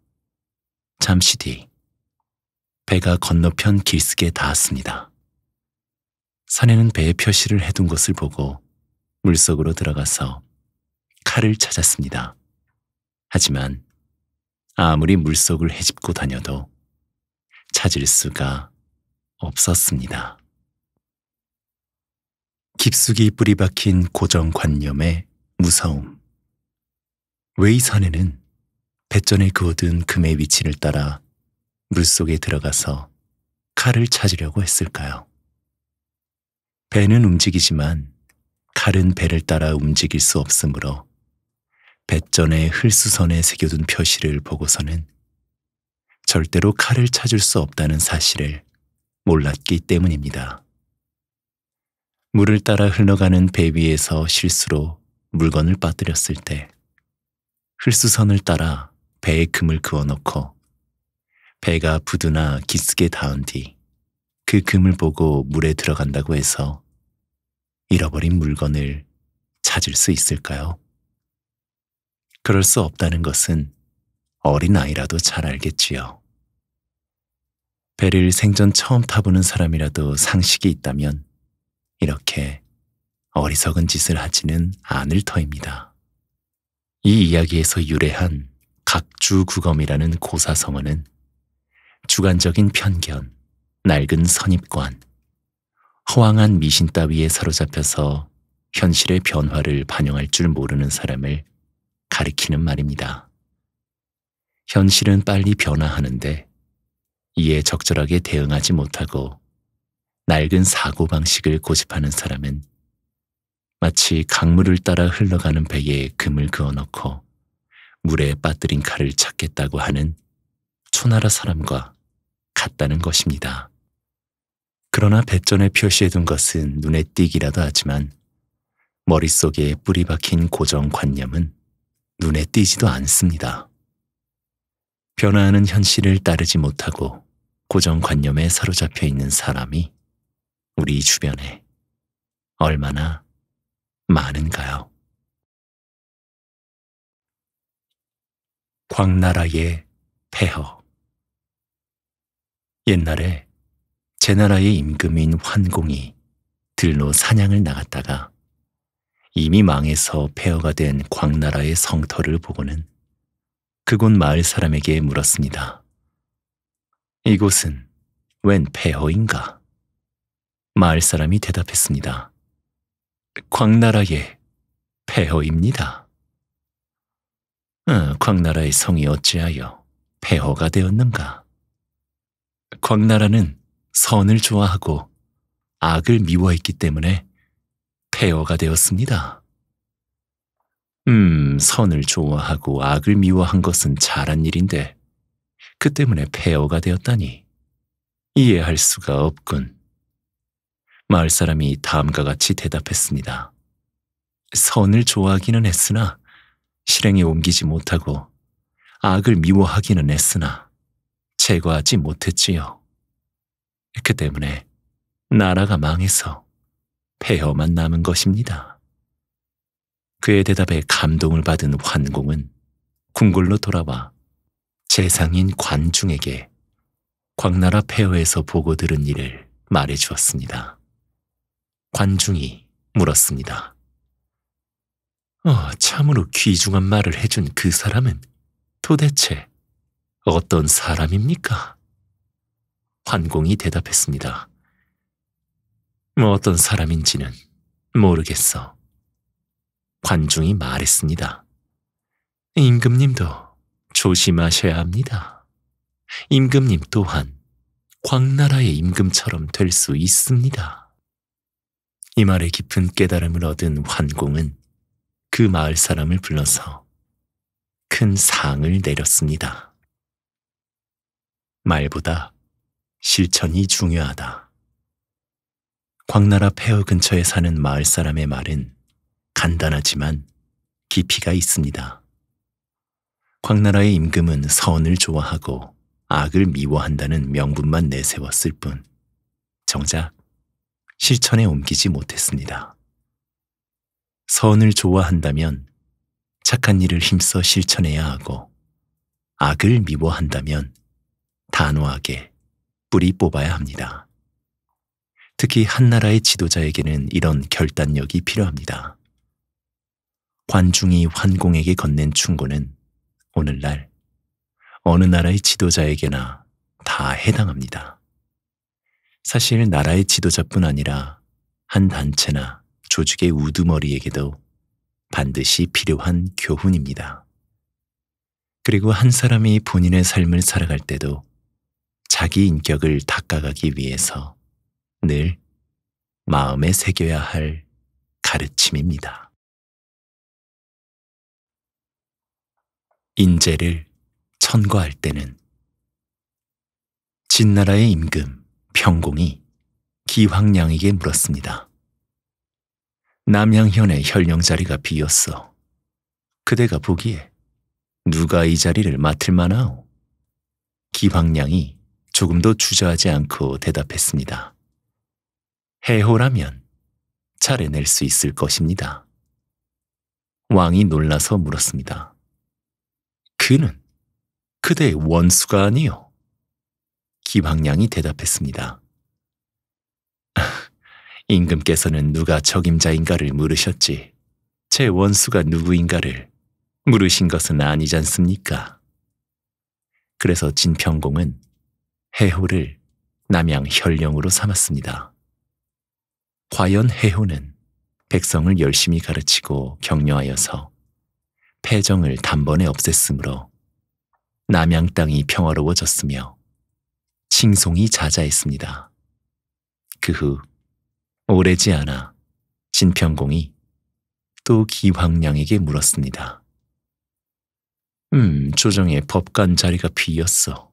잠시 뒤 배가 건너편 길쓰게 닿았습니다. 사내는 배에 표시를 해둔 것을 보고 물속으로 들어가서 칼을 찾았습니다. 하지만 아무리 물속을 헤집고 다녀도 찾을 수가 없었습니다. 깊숙이 뿌리 박힌 고정관념의 무서움. 왜이 사내는 배전에 그어둔 금의 위치를 따라 물속에 들어가서 칼을 찾으려고 했을까요? 배는 움직이지만 칼은 배를 따라 움직일 수 없으므로 배전에 흘수선에 새겨둔 표시를 보고서는 절대로 칼을 찾을 수 없다는 사실을 몰랐기 때문입니다. 물을 따라 흘러가는 배 위에서 실수로 물건을 빠뜨렸을 때 흘수선을 따라 배에 금을 그어놓고 배가 부두나 기슭에 닿은 뒤 그 금을 보고 물에 들어간다고 해서 잃어버린 물건을 찾을 수 있을까요? 그럴 수 없다는 것은 어린 아이라도 잘 알겠지요. 배를 생전 처음 타보는 사람이라도 상식이 있다면 이렇게 어리석은 짓을 하지는 않을 터입니다. 이 이야기에서 유래한 각주구검이라는 고사성어는 주관적인 편견, 낡은 선입관, 허황한 미신 따위에 사로잡혀서 현실의 변화를 반영할 줄 모르는 사람을 가리키는 말입니다. 현실은 빨리 변화하는데 이에 적절하게 대응하지 못하고 낡은 사고방식을 고집하는 사람은 마치 강물을 따라 흘러가는 배에 금을 그어놓고 물에 빠뜨린 칼을 찾겠다고 하는 초나라 사람과 같다는 것입니다. 그러나 배전에 표시해둔 것은 눈에 띄기라도 하지만 머릿속에 뿌리 박힌 고정관념은 눈에 띄지도 않습니다. 변화하는 현실을 따르지 못하고 고정관념에 사로잡혀 있는 사람이 우리 주변에 얼마나 많은가요? 광나라의 폐허 옛날에 제 나라의 임금인 환공이 들로 사냥을 나갔다가 이미 망해서 폐허가 된 광나라의 성터를 보고는 그곳 마을 사람에게 물었습니다. 이곳은 웬 폐허인가? 마을 사람이 대답했습니다. 광나라의 폐허입니다. 어, 광나라의 성이 어찌하여 폐허가 되었는가? 광나라는 선을 좋아하고 악을 미워했기 때문에 폐허가 되었습니다. 음, 선을 좋아하고 악을 미워한 것은 잘한 일인데 그 때문에 폐허가 되었다니 이해할 수가 없군. 마을 사람이 다음과 같이 대답했습니다. 선을 좋아하기는 했으나 실행에 옮기지 못하고 악을 미워하기는 했으나 제거하지 못했지요. 그 때문에 나라가 망해서 폐허만 남은 것입니다. 그의 대답에 감동을 받은 환공은 궁궐로 돌아와 재상인 관중에게 광나라 폐허에서 보고 들은 일을 말해 주었습니다. 관중이 물었습니다. 어, 참으로 귀중한 말을 해준 그 사람은 도대체 어떤 사람입니까? 환공이 대답했습니다. 뭐 어떤 사람인지는 모르겠어. 관중이 말했습니다. 임금님도 조심하셔야 합니다. 임금님 또한 광나라의 임금처럼 될 수 있습니다. 이 말에 깊은 깨달음을 얻은 환공은 그 마을 사람을 불러서 큰 상을 내렸습니다. 말보다 실천이 중요하다. 광나라 폐허 근처에 사는 마을 사람의 말은 간단하지만 깊이가 있습니다. 광나라의 임금은 선을 좋아하고 악을 미워한다는 명분만 내세웠을 뿐 정작 실천에 옮기지 못했습니다. 선을 좋아한다면 착한 일을 힘써 실천해야 하고 악을 미워한다면 단호하게 뿌리 뽑아야 합니다. 특히 한 나라의 지도자에게는 이런 결단력이 필요합니다. 관중이 환공에게 건넨 충고는 오늘날 어느 나라의 지도자에게나 다 해당합니다. 사실 나라의 지도자뿐 아니라 한 단체나 조직의 우두머리에게도 반드시 필요한 교훈입니다. 그리고 한 사람이 본인의 삶을 살아갈 때도 자기 인격을 닦아가기 위해서 늘 마음에 새겨야 할 가르침입니다. 인재를 천거할 때는 진나라의 임금 평공이 기황량에게 물었습니다. 남양현의 혈령 자리가 비었어. 그대가 보기에 누가 이 자리를 맡을 만하오? 기황량이 조금도 주저하지 않고 대답했습니다. 해호라면 차례낼 수 있을 것입니다. 왕이 놀라서 물었습니다. 그는 그대의 원수가 아니요. 기황량이 대답했습니다. (laughs) 임금께서는 누가 적임자인가를 물으셨지. 제 원수가 누구인가를 물으신 것은 아니지 않습니까? 그래서 진평공은 해호를 남양 혈령으로 삼았습니다. 과연 해호는 백성을 열심히 가르치고 격려하여서 패정을 단번에 없앴으므로 남양 땅이 평화로워졌으며 칭송이 자자했습니다. 그 후 오래지 않아 진평공이 또 기황량에게 물었습니다. 음, 조정의 법관 자리가 비었어.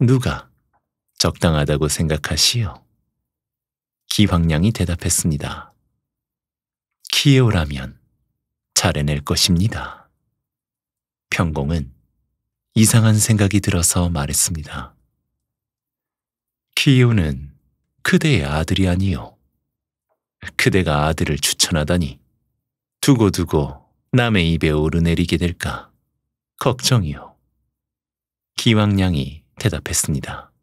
누가 적당하다고 생각하시오? 기황량이 대답했습니다. 키에오라면 잘해낼 것입니다. 평공은 이상한 생각이 들어서 말했습니다. 키에오는 그대의 아들이 아니요. 그대가 아들을 추천하다니 두고두고 남의 입에 오르내리게 될까 걱정이요. 기왕량이 대답했습니다.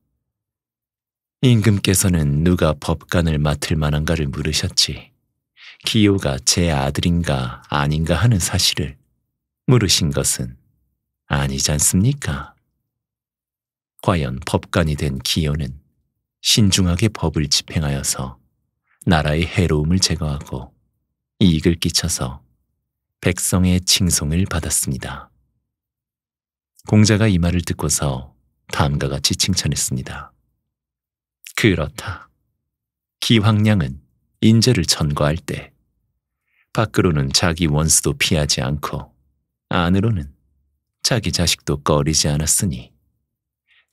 임금께서는 누가 법관을 맡을 만한가를 물으셨지. 기호가 제 아들인가 아닌가 하는 사실을 물으신 것은 아니지 않습니까? 과연 법관이 된 기호는 신중하게 법을 집행하여서 나라의 해로움을 제거하고 이익을 끼쳐서 백성의 칭송을 받았습니다. 공자가 이 말을 듣고서 다음과 같이 칭찬했습니다. 그렇다. 기황량은 인재를 천거할 때 밖으로는 자기 원수도 피하지 않고 안으로는 자기 자식도 꺼리지 않았으니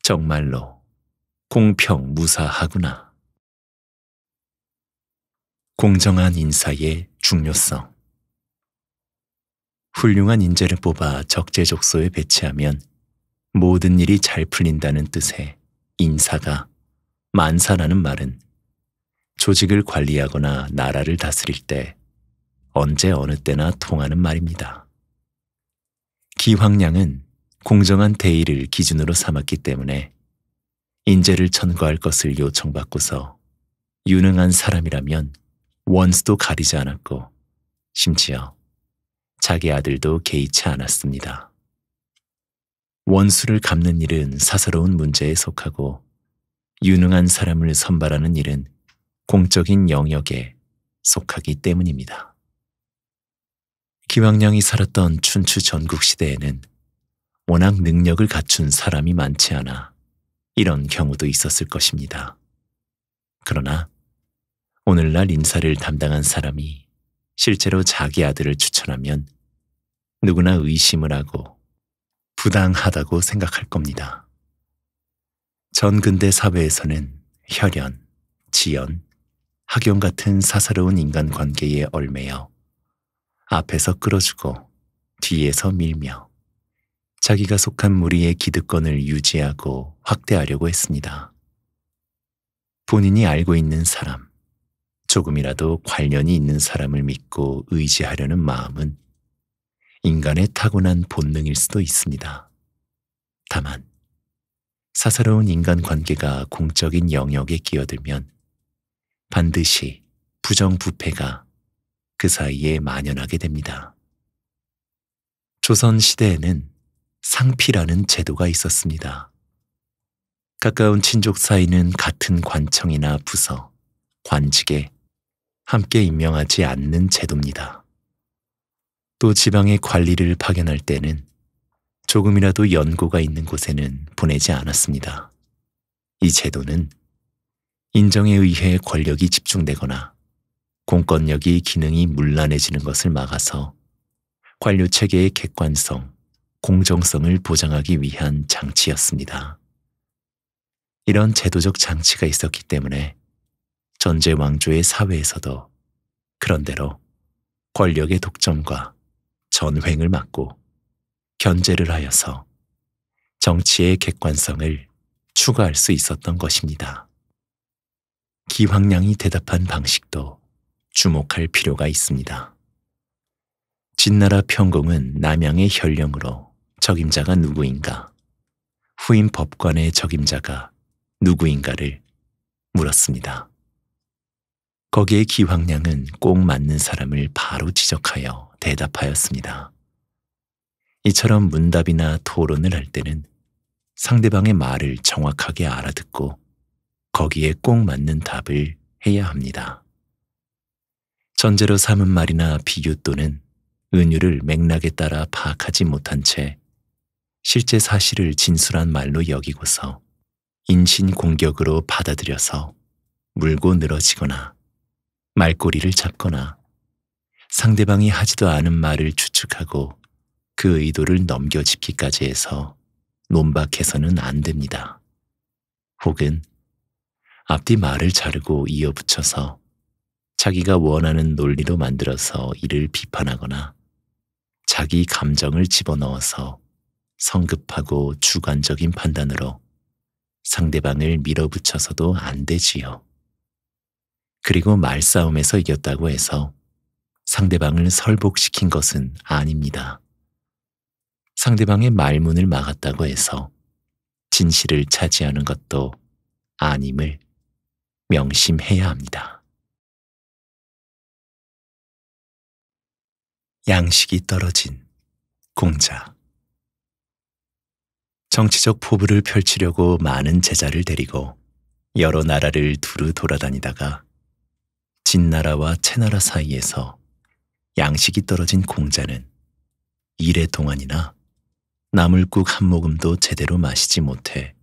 정말로 공평무사하구나. 공정한 인사의 중요성 훌륭한 인재를 뽑아 적재적소에 배치하면 모든 일이 잘 풀린다는 뜻의 인사가 만사라는 말은 조직을 관리하거나 나라를 다스릴 때 언제 어느 때나 통하는 말입니다. 기황량은 공정한 대의를 기준으로 삼았기 때문에 인재를 천거할 것을 요청받고서 유능한 사람이라면 원수도 가리지 않았고 심지어 자기 아들도 개의치 않았습니다. 원수를 갚는 일은 사사로운 문제에 속하고 유능한 사람을 선발하는 일은 공적인 영역에 속하기 때문입니다. 기왕량이 살았던 춘추 전국 시대에는 워낙 능력을 갖춘 사람이 많지 않아 이런 경우도 있었을 것입니다. 그러나 오늘날 인사를 담당한 사람이 실제로 자기 아들을 추천하면 누구나 의심을 하고 부당하다고 생각할 겁니다. 전 근대 사회에서는 혈연, 지연, 학연 같은 사사로운 인간 관계에 얽매여 앞에서 끌어주고 뒤에서 밀며 자기가 속한 무리의 기득권을 유지하고 확대하려고 했습니다. 본인이 알고 있는 사람, 조금이라도 관련이 있는 사람을 믿고 의지하려는 마음은 인간의 타고난 본능일 수도 있습니다. 다만, 사사로운 인간관계가 공적인 영역에 끼어들면 반드시 부정부패가 그 사이에 만연하게 됩니다. 조선 시대에는 상피라는 제도가 있었습니다. 가까운 친족 사이는 같은 관청이나 부서, 관직에 함께 임명하지 않는 제도입니다. 또 지방의 관리를 파견할 때는 조금이라도 연고가 있는 곳에는 보내지 않았습니다. 이 제도는 인정에 의해 권력이 집중되거나 공권력이 기능이 문란해지는 것을 막아서 관료 체계의 객관성, 공정성을 보장하기 위한 장치였습니다. 이런 제도적 장치가 있었기 때문에 전제 왕조의 사회에서도 그런대로 권력의 독점과 전횡을 막고 견제를 하여서 정치의 객관성을 추가할 수 있었던 것입니다. 기황량이 대답한 방식도 주목할 필요가 있습니다. 진나라 평공은 남양의 혈령으로 적임자가 누구인가, 후임 법관의 적임자가 누구인가를 물었습니다. 거기에 기황량은 꼭 맞는 사람을 바로 지적하여 대답하였습니다. 이처럼 문답이나 토론을 할 때는 상대방의 말을 정확하게 알아듣고 거기에 꼭 맞는 답을 해야 합니다. 전제로 삼은 말이나 비유 또는 은유를 맥락에 따라 파악하지 못한 채 실제 사실을 진술한 말로 여기고서 인신 공격으로 받아들여서 물고 늘어지거나 말꼬리를 잡거나 상대방이 하지도 않은 말을 추측하고 그 의도를 넘겨짚기까지 해서 논박해서는 안 됩니다. 혹은 앞뒤 말을 자르고 이어붙여서 자기가 원하는 논리로 만들어서 이를 비판하거나 자기 감정을 집어넣어서 성급하고 주관적인 판단으로 상대방을 밀어붙여서도 안 되지요. 그리고 말싸움에서 이겼다고 해서 상대방을 설복시킨 것은 아닙니다. 상대방의 말문을 막았다고 해서 진실을 차지하는 것도 아님을 명심해야 합니다. 양식이 떨어진 공자 정치적 포부를 펼치려고 많은 제자를 데리고 여러 나라를 두루 돌아다니다가 진나라와 채나라 사이에서 양식이 떨어진 공자는 일의 동안이나 나물국 한 모금도 제대로 마시지 못해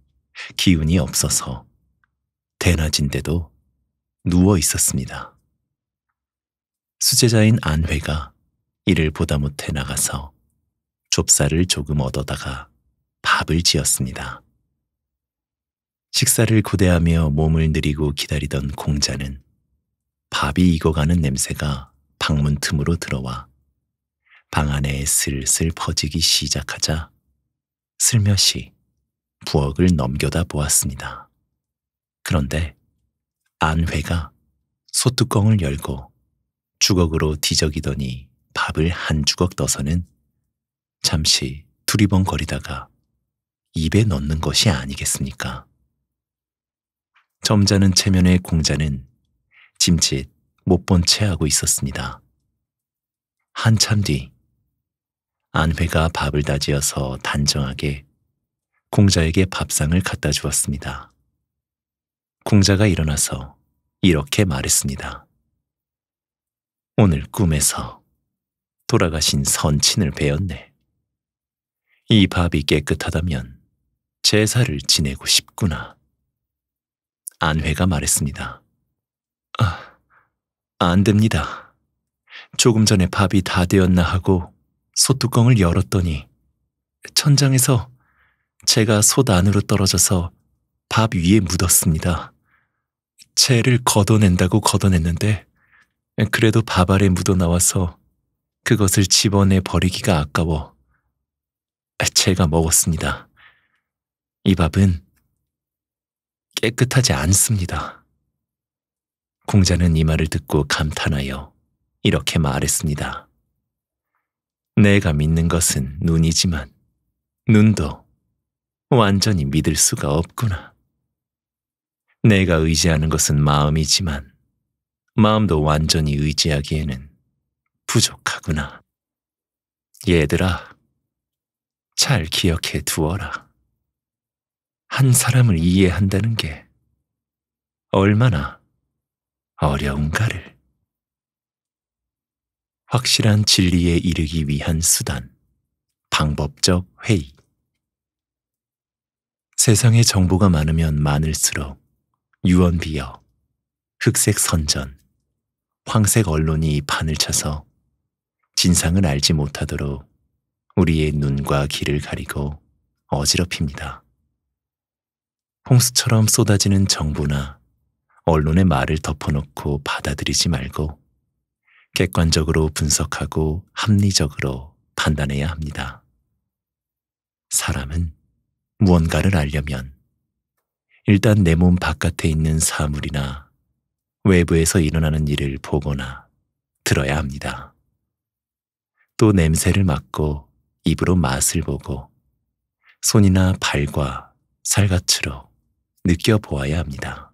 기운이 없어서 대낮인데도 누워 있었습니다. 수제자인 안회가 이를 보다 못해 나가서 좁쌀을 조금 얻어다가 밥을 지었습니다. 식사를 고대하며 몸을 느리고 기다리던 공자는 밥이 익어가는 냄새가 방문 틈으로 들어와 방 안에 슬슬 퍼지기 시작하자 슬며시 부엌을 넘겨다 보았습니다. 그런데 안회가 소뚜껑을 열고 주걱으로 뒤적이더니 밥을 한 주걱 떠서는 잠시 두리번거리다가 입에 넣는 것이 아니겠습니까? 점잖은 체면의 공자는 짐짓 못 본 채 하고 있었습니다. 한참 뒤 안회가 밥을 다지어서 단정하게 공자에게 밥상을 갖다 주었습니다. 공자가 일어나서 이렇게 말했습니다. 오늘 꿈에서 돌아가신 선친을 배웠네. 이 밥이 깨끗하다면 제사를 지내고 싶구나. 안회가 말했습니다. 아, 안 됩니다. 조금 전에 밥이 다 되었나 하고 소뚜껑을 열었더니 천장에서 제가 솥 안으로 떨어져서 밥 위에 묻었습니다. 채를 걷어낸다고 걷어냈는데 그래도 밥 아래 묻어 나와서 그것을 집어내 버리기가 아까워 제가 먹었습니다. 이 밥은 깨끗하지 않습니다. 공자는 이 말을 듣고 감탄하여 이렇게 말했습니다. 내가 믿는 것은 눈이지만 눈도 완전히 믿을 수가 없구나. 내가 의지하는 것은 마음이지만 마음도 완전히 의지하기에는 부족하구나. 얘들아, 잘 기억해 두어라. 한 사람을 이해한다는 게 얼마나 어려운가를. 확실한 진리에 이르기 위한 수단, 방법적 회의. 세상에 정보가 많으면 많을수록 유언비어, 흑색 선전, 황색 언론이 판을 쳐서 진상을 알지 못하도록 우리의 눈과 귀를 가리고 어지럽힙니다. 홍수처럼 쏟아지는 정보나 언론의 말을 덮어놓고 받아들이지 말고 객관적으로 분석하고 합리적으로 판단해야 합니다. 사람은 무언가를 알려면 일단 내 몸 바깥에 있는 사물이나 외부에서 일어나는 일을 보거나 들어야 합니다. 또 냄새를 맡고 입으로 맛을 보고 손이나 발과 살갗으로 느껴보아야 합니다.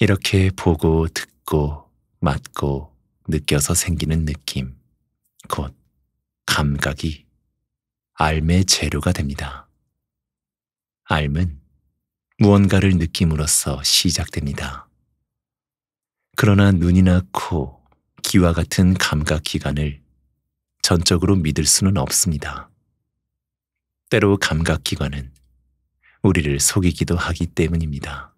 이렇게 보고 듣고 맞고 느껴서 생기는 느낌, 곧 감각이 알의 재료가 됩니다. 알은 무언가를 느낌으로써 시작됩니다. 그러나 눈이나 코, 귀와 같은 감각 기관을 전적으로 믿을 수는 없습니다. 때로 감각 기관은 우리를 속이기도 하기 때문입니다.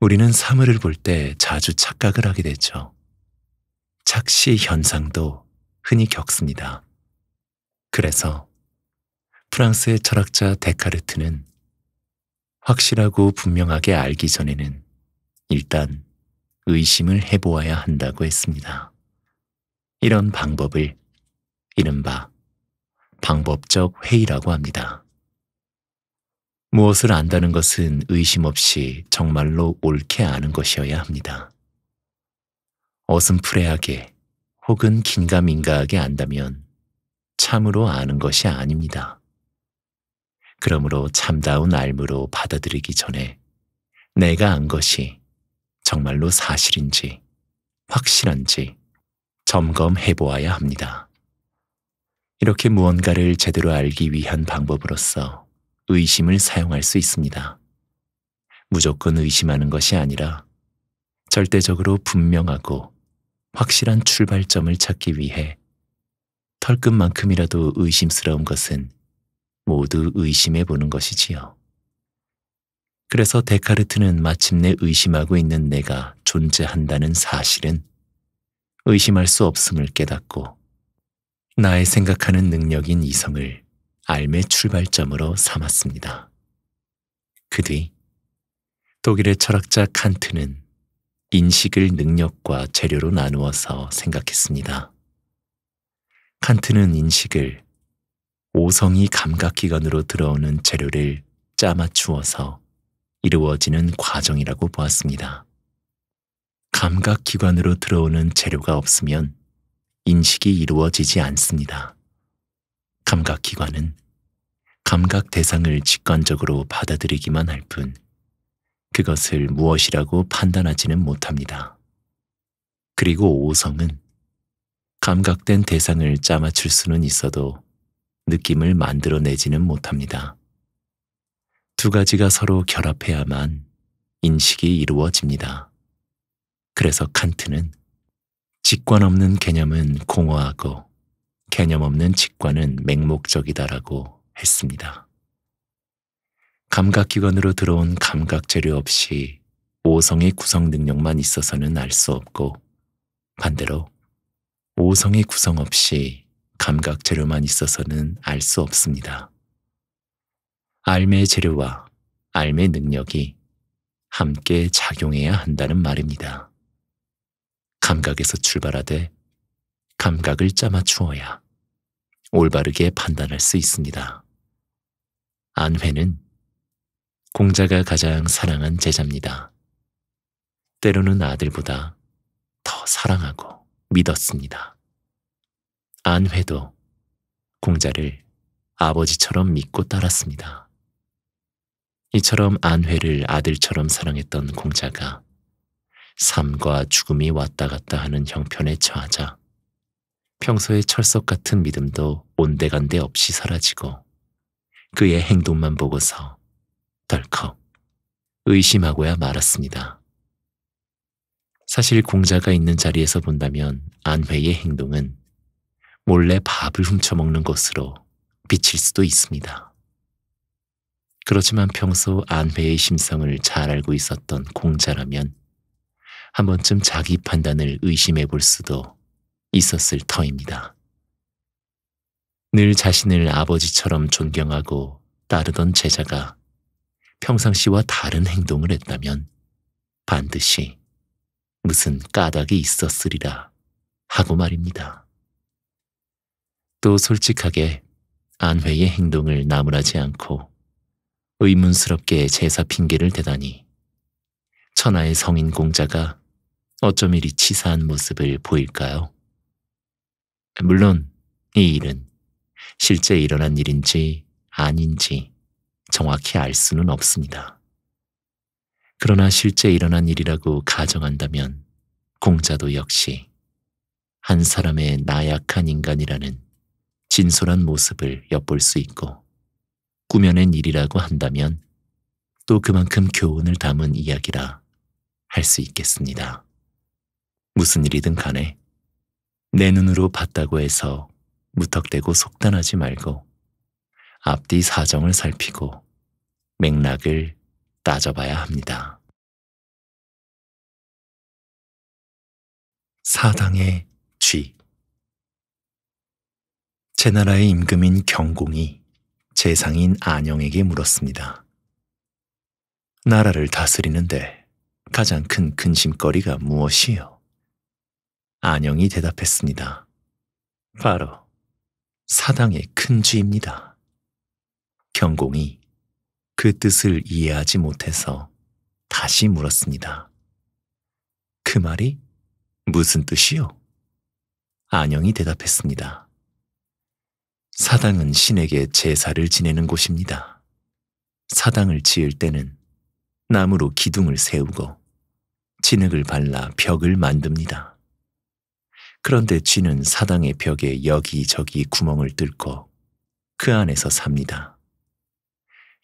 우리는 사물을 볼 때 자주 착각을 하게 되죠. 착시 현상도 흔히 겪습니다. 그래서 프랑스의 철학자 데카르트는 확실하고 분명하게 알기 전에는 일단 의심을 해보아야 한다고 했습니다. 이런 방법을 이른바 방법적 회의라고 합니다. 무엇을 안다는 것은 의심 없이 정말로 옳게 아는 것이어야 합니다. 어슴푸레하게 혹은 긴가민가하게 안다면 참으로 아는 것이 아닙니다. 그러므로 참다운 알무로 받아들이기 전에 내가 안 것이 정말로 사실인지 확실한지 점검해 보아야 합니다. 이렇게 무언가를 제대로 알기 위한 방법으로서 의심을 사용할 수 있습니다. 무조건 의심하는 것이 아니라 절대적으로 분명하고 확실한 출발점을 찾기 위해 털끝만큼이라도 의심스러운 것은 모두 의심해 보는 것이지요. 그래서 데카르트는 마침내 의심하고 있는 내가 존재한다는 사실은 의심할 수 없음을 깨닫고 나의 생각하는 능력인 이성을 삶의 출발점으로 삼았습니다. 그 뒤 독일의 철학자 칸트는 인식을 능력과 재료로 나누어서 생각했습니다. 칸트는 인식을 오성이 감각기관으로 들어오는 재료를 짜맞추어서 이루어지는 과정이라고 보았습니다. 감각기관으로 들어오는 재료가 없으면 인식이 이루어지지 않습니다. 감각기관은 감각 대상을 직관적으로 받아들이기만 할 뿐, 그것을 무엇이라고 판단하지는 못합니다. 그리고 오성은 감각된 대상을 짜맞출 수는 있어도 느낌을 만들어내지는 못합니다. 두 가지가 서로 결합해야만 인식이 이루어집니다. 그래서 칸트는 직관 없는 개념은 공허하고 개념 없는 직관은 맹목적이다라고 했습니다. 감각기관으로 들어온 감각 재료 없이 오성의 구성 능력만 있어서는 알 수 없고 반대로 오성의 구성 없이 감각 재료만 있어서는 알 수 없습니다. 알매의 재료와 알매 능력이 함께 작용해야 한다는 말입니다. 감각에서 출발하되 감각을 짜맞추어야 올바르게 판단할 수 있습니다. 안회는 공자가 가장 사랑한 제자입니다. 때로는 아들보다 더 사랑하고 믿었습니다. 안회도 공자를 아버지처럼 믿고 따랐습니다. 이처럼 안회를 아들처럼 사랑했던 공자가 삶과 죽음이 왔다 갔다 하는 형편에 처하자 평소의 철석 같은 믿음도 온데간데 없이 사라지고 그의 행동만 보고서 덜컥 의심하고야 말았습니다. 사실 공자가 있는 자리에서 본다면 안회의 행동은 몰래 밥을 훔쳐먹는 것으로 비칠 수도 있습니다. 그렇지만 평소 안회의 심성을 잘 알고 있었던 공자라면 한 번쯤 자기 판단을 의심해 볼 수도 있었을 터입니다. 늘 자신을 아버지처럼 존경하고 따르던 제자가 평상시와 다른 행동을 했다면 반드시 무슨 까닭이 있었으리라 하고 말입니다. 또 솔직하게 안회의 행동을 나무라지 않고 의문스럽게 제사 핑계를 대다니 천하의 성인 공자가 어쩜 이리 치사한 모습을 보일까요? 물론 이 일은 실제 일어난 일인지 아닌지 정확히 알 수는 없습니다. 그러나 실제 일어난 일이라고 가정한다면 공자도 역시 한 사람의 나약한 인간이라는 진솔한 모습을 엿볼 수 있고 꾸며낸 일이라고 한다면 또 그만큼 교훈을 담은 이야기라 할 수 있겠습니다. 무슨 일이든 간에 내 눈으로 봤다고 해서 무턱대고 속단하지 말고 앞뒤 사정을 살피고 맥락을 따져봐야 합니다. 사당의 쥐. 제 나라의 임금인 경공이 재상인 안영에게 물었습니다. 나라를 다스리는데 가장 큰 근심거리가 무엇이요? 안영이 대답했습니다. 바로 사당의 큰 쥐입니다. 경공이 그 뜻을 이해하지 못해서 다시 물었습니다. 그 말이 무슨 뜻이요? 안영이 대답했습니다. 사당은 신에게 제사를 지내는 곳입니다. 사당을 지을 때는 나무로 기둥을 세우고 진흙을 발라 벽을 만듭니다. 그런데 쥐는 사당의 벽에 여기저기 구멍을 뚫고 그 안에서 삽니다.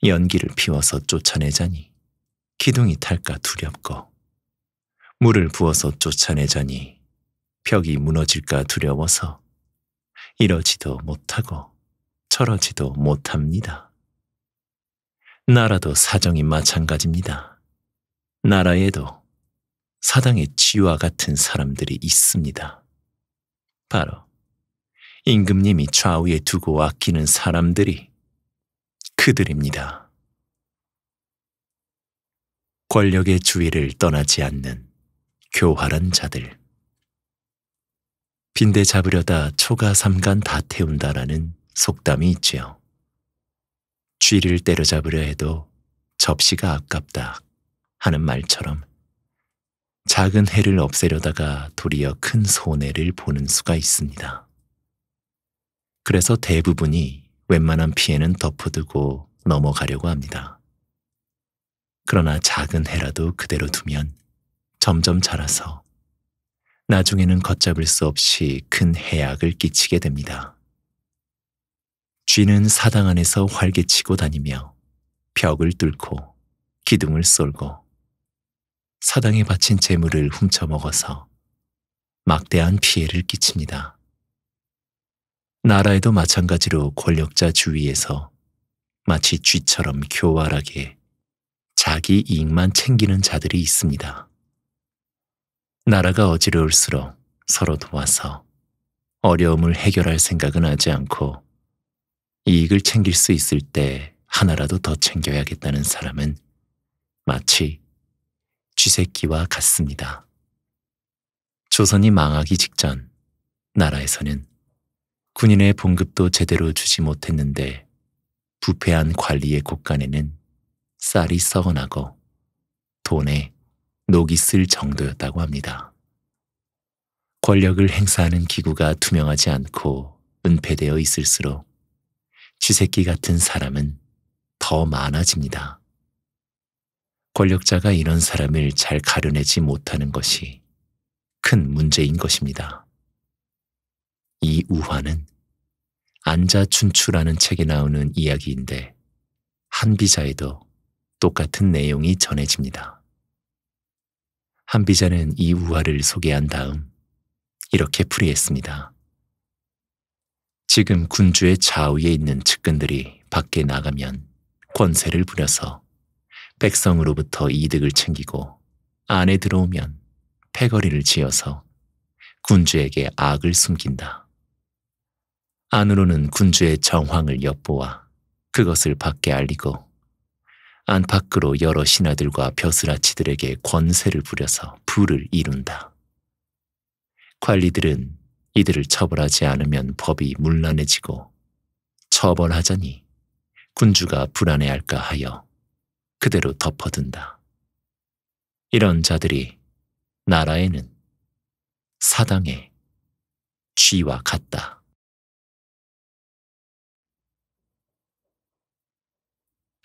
연기를 피워서 쫓아내자니 기둥이 탈까 두렵고 물을 부어서 쫓아내자니 벽이 무너질까 두려워서 이러지도 못하고 저러지도 못합니다. 나라도 사정이 마찬가지입니다. 나라에도 사당의 쥐와 같은 사람들이 있습니다. 바로 임금님이 좌우에 두고 아끼는 사람들이 그들입니다. 권력의 주위를 떠나지 않는 교활한 자들. 빈대 잡으려다 초가 삼간 다 태운다라는 속담이 있지요. 쥐를 때려잡으려 해도 접시가 아깝다 하는 말처럼 작은 해를 없애려다가 도리어 큰 손해를 보는 수가 있습니다. 그래서 대부분이 웬만한 피해는 덮어두고 넘어가려고 합니다. 그러나 작은 해라도 그대로 두면 점점 자라서 나중에는 걷잡을 수 없이 큰 해악을 끼치게 됩니다. 쥐는 사당 안에서 활개치고 다니며 벽을 뚫고 기둥을 쏠고 사당에 바친 재물을 훔쳐먹어서 막대한 피해를 끼칩니다. 나라에도 마찬가지로 권력자 주위에서 마치 쥐처럼 교활하게 자기 이익만 챙기는 자들이 있습니다. 나라가 어지러울수록 서로 도와서 어려움을 해결할 생각은 하지 않고 이익을 챙길 수 있을 때 하나라도 더 챙겨야겠다는 사람은 마치 쥐새끼와 같습니다. 조선이 망하기 직전 나라에서는 군인의 봉급도 제대로 주지 못했는데 부패한 관리의 곳간에는 쌀이 썩어나고 돈에 녹이 쓸 정도였다고 합니다. 권력을 행사하는 기구가 투명하지 않고 은폐되어 있을수록 쥐새끼 같은 사람은 더 많아집니다. 권력자가 이런 사람을 잘 가려내지 못하는 것이 큰 문제인 것입니다. 이 우화는 안자춘추라는 책에 나오는 이야기인데 한비자에도 똑같은 내용이 전해집니다. 한비자는 이 우화를 소개한 다음 이렇게 풀이했습니다. 지금 군주의 좌우에 있는 측근들이 밖에 나가면 권세를 부려서 백성으로부터 이득을 챙기고 안에 들어오면 패거리를 지어서 군주에게 악을 숨긴다. 안으로는 군주의 정황을 엿보아 그것을 밖에 알리고 안팎으로 여러 신하들과 벼슬아치들에게 권세를 부려서 부를 이룬다. 관리들은 이들을 처벌하지 않으면 법이 문란해지고 처벌하자니 군주가 불안해할까 하여 그대로 덮어둔다. 이런 자들이 나라에는 사당의 쥐와 같다.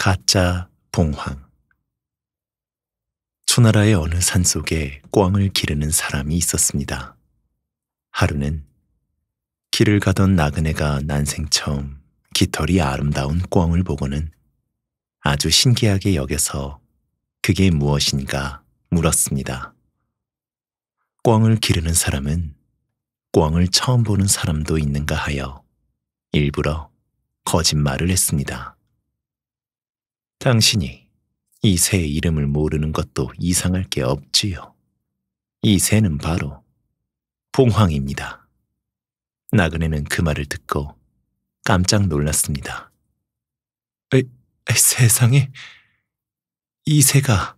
가짜 봉황 초나라의 어느 산 속에 꽝을 기르는 사람이 있었습니다. 하루는 길을 가던 나그네가 난생 처음 깃털이 아름다운 꽝을 보고는 아주 신기하게 여겨서 그게 무엇인가 물었습니다. 꽝을 기르는 사람은 꽝을 처음 보는 사람도 있는가 하여 일부러 거짓말을 했습니다. 당신이 이 새의 이름을 모르는 것도 이상할 게 없지요. 이 새는 바로 봉황입니다. 나그네는 그 말을 듣고 깜짝 놀랐습니다. 에, 에, 세상에, 이 새가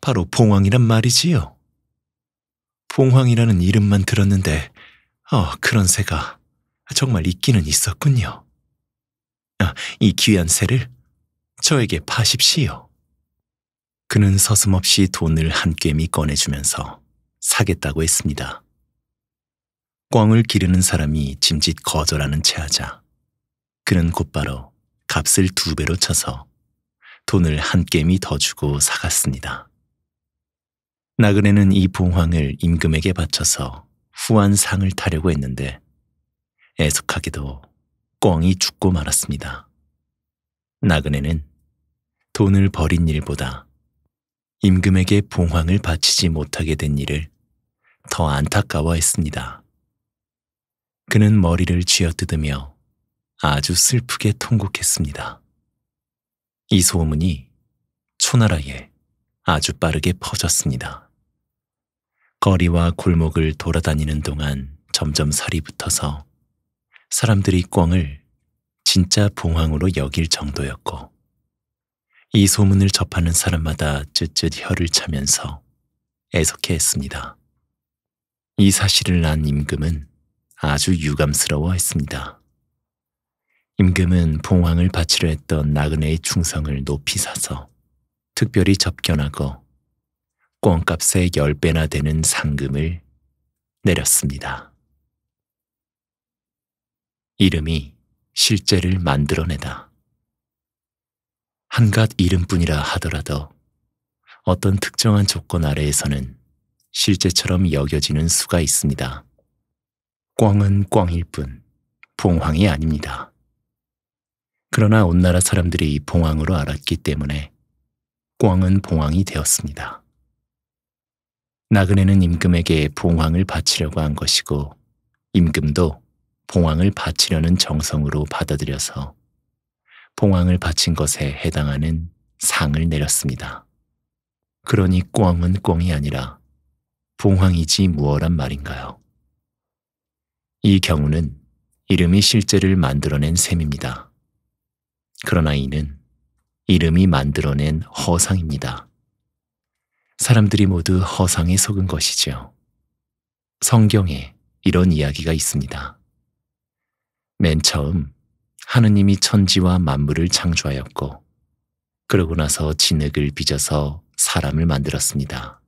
바로 봉황이란 말이지요. 봉황이라는 이름만 들었는데, 어, 그런 새가 정말 있기는 있었군요. 아, 이 귀한 새를 저에게 파십시오. 그는 서슴없이 돈을 한 꿰미 꺼내주면서 사겠다고 했습니다. 꽝을 기르는 사람이 짐짓 거절하는 체하자 그는 곧바로 값을 두 배로 쳐서 돈을 한 깸이 더 주고 사갔습니다. 나그네는 이 봉황을 임금에게 바쳐서 후한 상을 타려고 했는데 애석하게도 꽝이 죽고 말았습니다. 나그네는 돈을 버린 일보다 임금에게 봉황을 바치지 못하게 된 일을 더 안타까워했습니다. 그는 머리를 쥐어뜯으며 아주 슬프게 통곡했습니다. 이 소문이 초나라에 아주 빠르게 퍼졌습니다. 거리와 골목을 돌아다니는 동안 점점 살이 붙어서 사람들이 꿩을 진짜 봉황으로 여길 정도였고 이 소문을 접하는 사람마다 쯧쯧 혀를 차면서 애석해 했습니다. 이 사실을 안 임금은 아주 유감스러워 했습니다. 임금은 봉황을 바치려 했던 나그네의 충성을 높이 사서 특별히 접견하고 꿩값의 10배나 되는 상금을 내렸습니다. 이름이 실제를 만들어내다. 한갓 이름뿐이라 하더라도 어떤 특정한 조건 아래에서는 실제처럼 여겨지는 수가 있습니다. 꽝은 꽝일 뿐 봉황이 아닙니다. 그러나 온 나라 사람들이 봉황으로 알았기 때문에 꽝은 봉황이 되었습니다. 나그네는 임금에게 봉황을 바치려고 한 것이고 임금도 봉황을 바치려는 정성으로 받아들여서 봉황을 바친 것에 해당하는 상을 내렸습니다. 그러니 꽝은 꽝이 아니라 봉황이지 무엇란 말인가요? 이 경우는 이름이 실제를 만들어낸 셈입니다. 그러나 이는 이름이 만들어낸 허상입니다. 사람들이 모두 허상에 속은 것이죠. 성경에 이런 이야기가 있습니다. 맨 처음 하느님이 천지와 만물을 창조하였고, 그러고 나서 진흙을 빚어서 사람을 만들었습니다.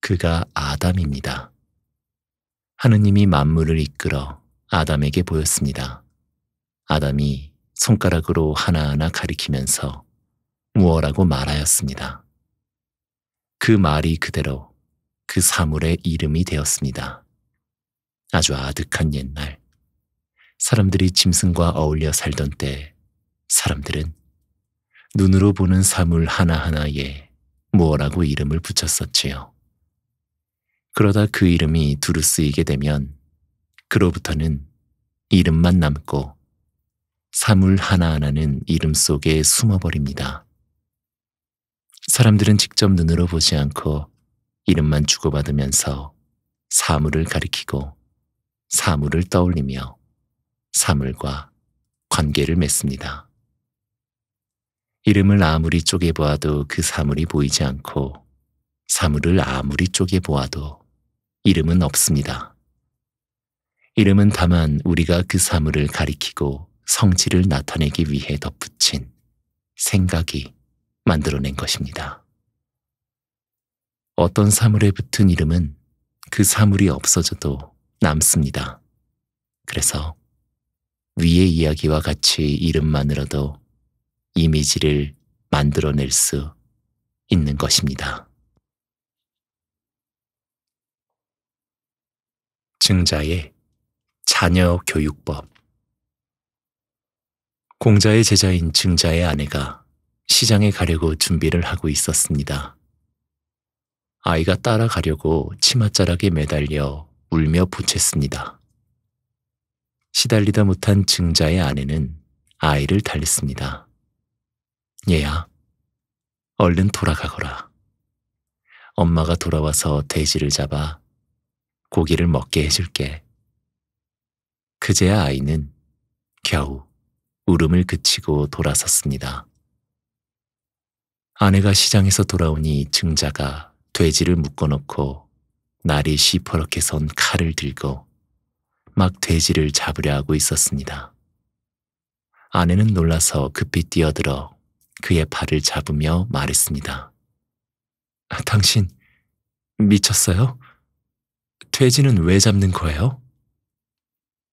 그가 아담입니다. 하느님이 만물을 이끌어 아담에게 보였습니다. 아담이 손가락으로 하나하나 가리키면서 무어라고 말하였습니다. 그 말이 그대로 그 사물의 이름이 되었습니다. 아주 아득한 옛날, 사람들이 짐승과 어울려 살던 때 사람들은 눈으로 보는 사물 하나하나에 무엇라고 이름을 붙였었지요. 그러다 그 이름이 두루 쓰이게 되면 그로부터는 이름만 남고 사물 하나하나는 이름 속에 숨어버립니다. 사람들은 직접 눈으로 보지 않고 이름만 주고받으면서 사물을 가리키고 사물을 떠올리며 사물과 관계를 맺습니다. 이름을 아무리 쪼개 보아도 그 사물이 보이지 않고 사물을 아무리 쪼개 보아도 이름은 없습니다. 이름은 다만 우리가 그 사물을 가리키고 성질을 나타내기 위해 덧붙인 생각이 만들어낸 것입니다. 어떤 사물에 붙은 이름은 그 사물이 없어져도 남습니다. 그래서 위의 이야기와 같이 이름만으로도 이미지를 만들어낼 수 있는 것입니다. 증자의 자녀 교육법 공자의 제자인 증자의 아내가 시장에 가려고 준비를 하고 있었습니다. 아이가 따라가려고 치맛자락에 매달려 울며 보챘습니다. 시달리다 못한 증자의 아내는 아이를 달랬습니다. 얘야, 얼른 돌아가거라. 엄마가 돌아와서 돼지를 잡아 고기를 먹게 해줄게. 그제야 아이는 겨우 울음을 그치고 돌아섰습니다. 아내가 시장에서 돌아오니 증자가 돼지를 묶어놓고 날이 시퍼렇게 선 칼을 들고 막 돼지를 잡으려 하고 있었습니다. 아내는 놀라서 급히 뛰어들어 그의 팔을 잡으며 말했습니다. 아, 당신 미쳤어요? 돼지는 왜 잡는 거예요?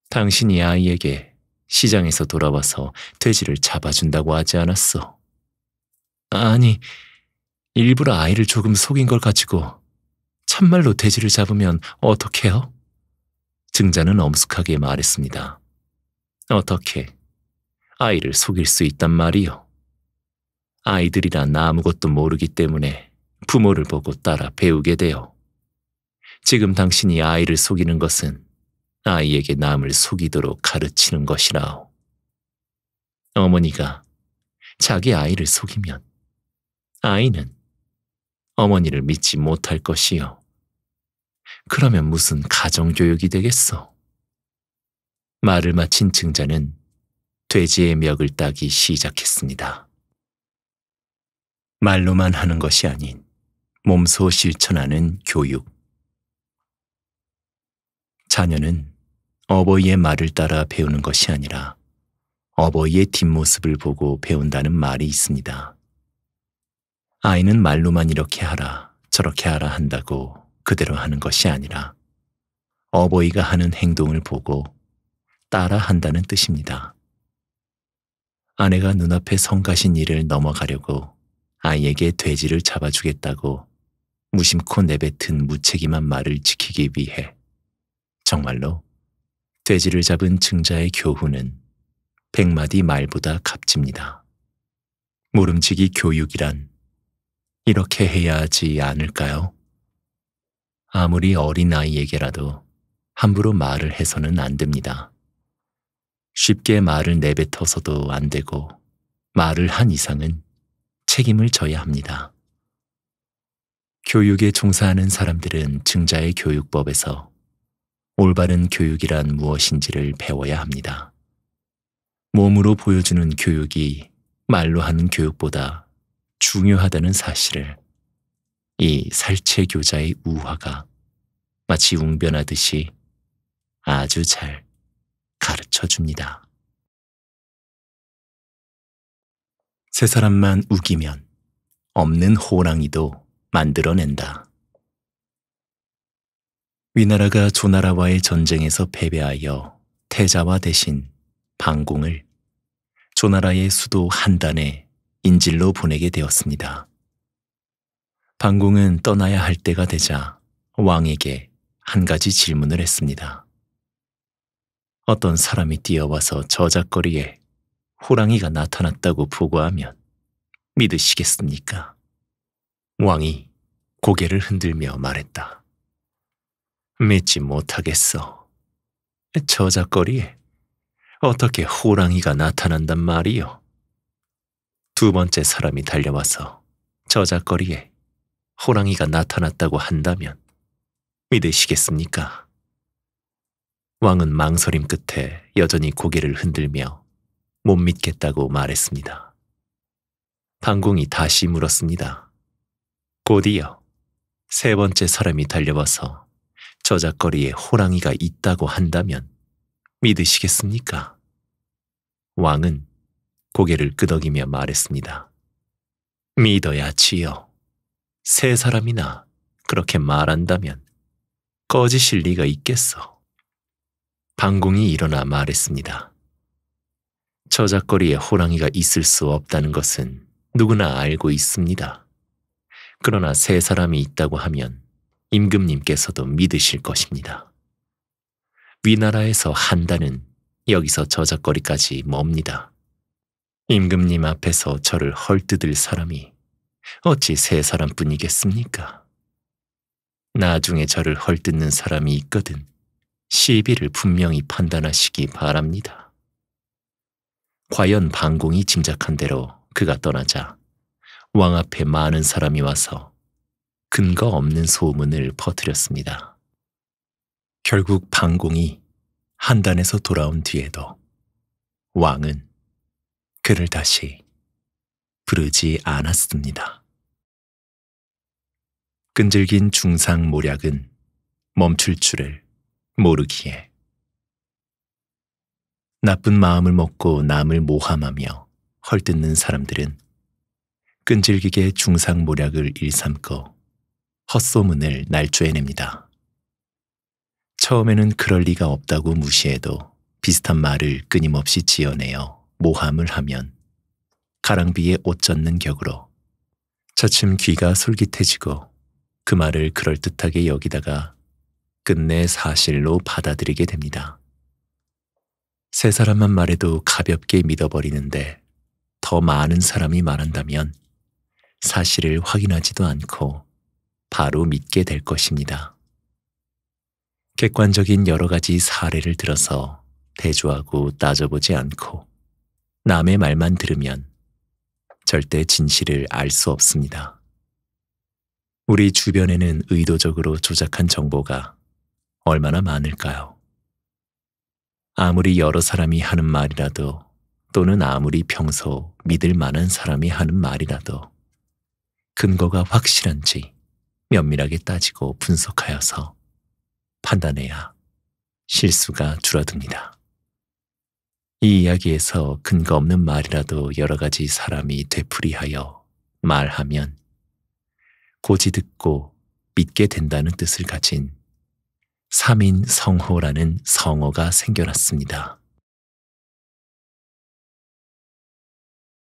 당신이 아이에게 시장에서 돌아와서 돼지를 잡아준다고 하지 않았어. 아니, 일부러 아이를 조금 속인 걸 가지고 참말로 돼지를 잡으면 어떡해요? 증자는 엄숙하게 말했습니다. 어떻게 아이를 속일 수 있단 말이요? 아이들이란 아무것도 모르기 때문에 부모를 보고 따라 배우게 돼요. 지금 당신이 아이를 속이는 것은 아이에게 남을 속이도록 가르치는 것이라오. 어머니가 자기 아이를 속이면 아이는 어머니를 믿지 못할 것이요. 그러면 무슨 가정교육이 되겠어? 말을 마친 증자는 돼지의 멱을 따기 시작했습니다. 말로만 하는 것이 아닌 몸소 실천하는 교육. 자녀는 어버이의 말을 따라 배우는 것이 아니라 어버이의 뒷모습을 보고 배운다는 말이 있습니다. 아이는 말로만 이렇게 하라, 저렇게 하라 한다고 그대로 하는 것이 아니라 어버이가 하는 행동을 보고 따라 한다는 뜻입니다. 아내가 눈앞에 성가신 일을 넘어가려고 아이에게 돼지를 잡아주겠다고 무심코 내뱉은 무책임한 말을 지키기 위해 정말로 돼지를 잡은 증자의 교훈은 백마디 말보다 값집니다. 모름지기 교육이란 이렇게 해야 하지 않을까요? 아무리 어린 아이에게라도 함부로 말을 해서는 안 됩니다. 쉽게 말을 내뱉어서도 안 되고 말을 한 이상은 책임을 져야 합니다. 교육에 종사하는 사람들은 증자의 교육법에서 올바른 교육이란 무엇인지를 배워야 합니다. 몸으로 보여주는 교육이 말로 하는 교육보다 중요하다는 사실을 이 살체 교자의 우화가 마치 웅변하듯이 아주 잘 가르쳐 줍니다. 세 사람만 우기면 없는 호랑이도 만들어낸다. 위나라가 조나라와의 전쟁에서 패배하여 태자와 대신 방공을 조나라의 수도 한단에 인질로 보내게 되었습니다. 방공은 떠나야 할 때가 되자 왕에게 한 가지 질문을 했습니다. 어떤 사람이 뛰어와서 저작거리에 호랑이가 나타났다고 보고하면 믿으시겠습니까? 왕이 고개를 흔들며 말했다. 믿지 못하겠어. 저작거리에 어떻게 호랑이가 나타난단 말이요? 두 번째 사람이 달려와서 저작거리에 호랑이가 나타났다고 한다면 믿으시겠습니까? 왕은 망설임 끝에 여전히 고개를 흔들며 못 믿겠다고 말했습니다. 방공이 다시 물었습니다. 곧이어 세 번째 사람이 달려와서 저작거리에 호랑이가 있다고 한다면 믿으시겠습니까? 왕은 고개를 끄덕이며 말했습니다. 믿어야 지요. 세 사람이나 그렇게 말한다면 꺼지실 리가 있겠어. 방공이 일어나 말했습니다. 저작거리에 호랑이가 있을 수 없다는 것은 누구나 알고 있습니다. 그러나 세 사람이 있다고 하면 임금님께서도 믿으실 것입니다. 위나라에서 한다는 여기서 저작거리까지 멉니다. 임금님 앞에서 저를 헐뜯을 사람이 어찌 세 사람뿐이겠습니까? 나중에 저를 헐뜯는 사람이 있거든 시비를 분명히 판단하시기 바랍니다. 과연 방공이 짐작한 대로 그가 떠나자 왕 앞에 많은 사람이 와서 근거 없는 소문을 퍼뜨렸습니다. 결국 방공이 한단에서 돌아온 뒤에도 왕은 그를 다시 부르지 않았습니다. 끈질긴 중상 모략은 멈출 줄을 모르기에 나쁜 마음을 먹고 남을 모함하며 헐뜯는 사람들은 끈질기게 중상 모략을 일삼고 헛소문을 날조해냅니다. 처음에는 그럴 리가 없다고 무시해도 비슷한 말을 끊임없이 지어내어 모함을 하면 가랑비에 옷 젖는 격으로 차츰 귀가 솔깃해지고 그 말을 그럴듯하게 여기다가 끝내 사실로 받아들이게 됩니다. 세 사람만 말해도 가볍게 믿어버리는데 더 많은 사람이 말한다면 사실을 확인하지도 않고 바로 믿게 될 것입니다. 객관적인 여러 가지 사례를 들어서 대조하고 따져보지 않고 남의 말만 들으면 절대 진실을 알 수 없습니다. 우리 주변에는 의도적으로 조작한 정보가 얼마나 많을까요? 아무리 여러 사람이 하는 말이라도 또는 아무리 평소 믿을 만한 사람이 하는 말이라도 근거가 확실한지 면밀하게 따지고 분석하여서 판단해야 실수가 줄어듭니다. 이 이야기에서 근거 없는 말이라도 여러 가지 사람이 되풀이하여 말하면 고지 듣고 믿게 된다는 뜻을 가진 삼인 성호라는 성어가 생겨났습니다.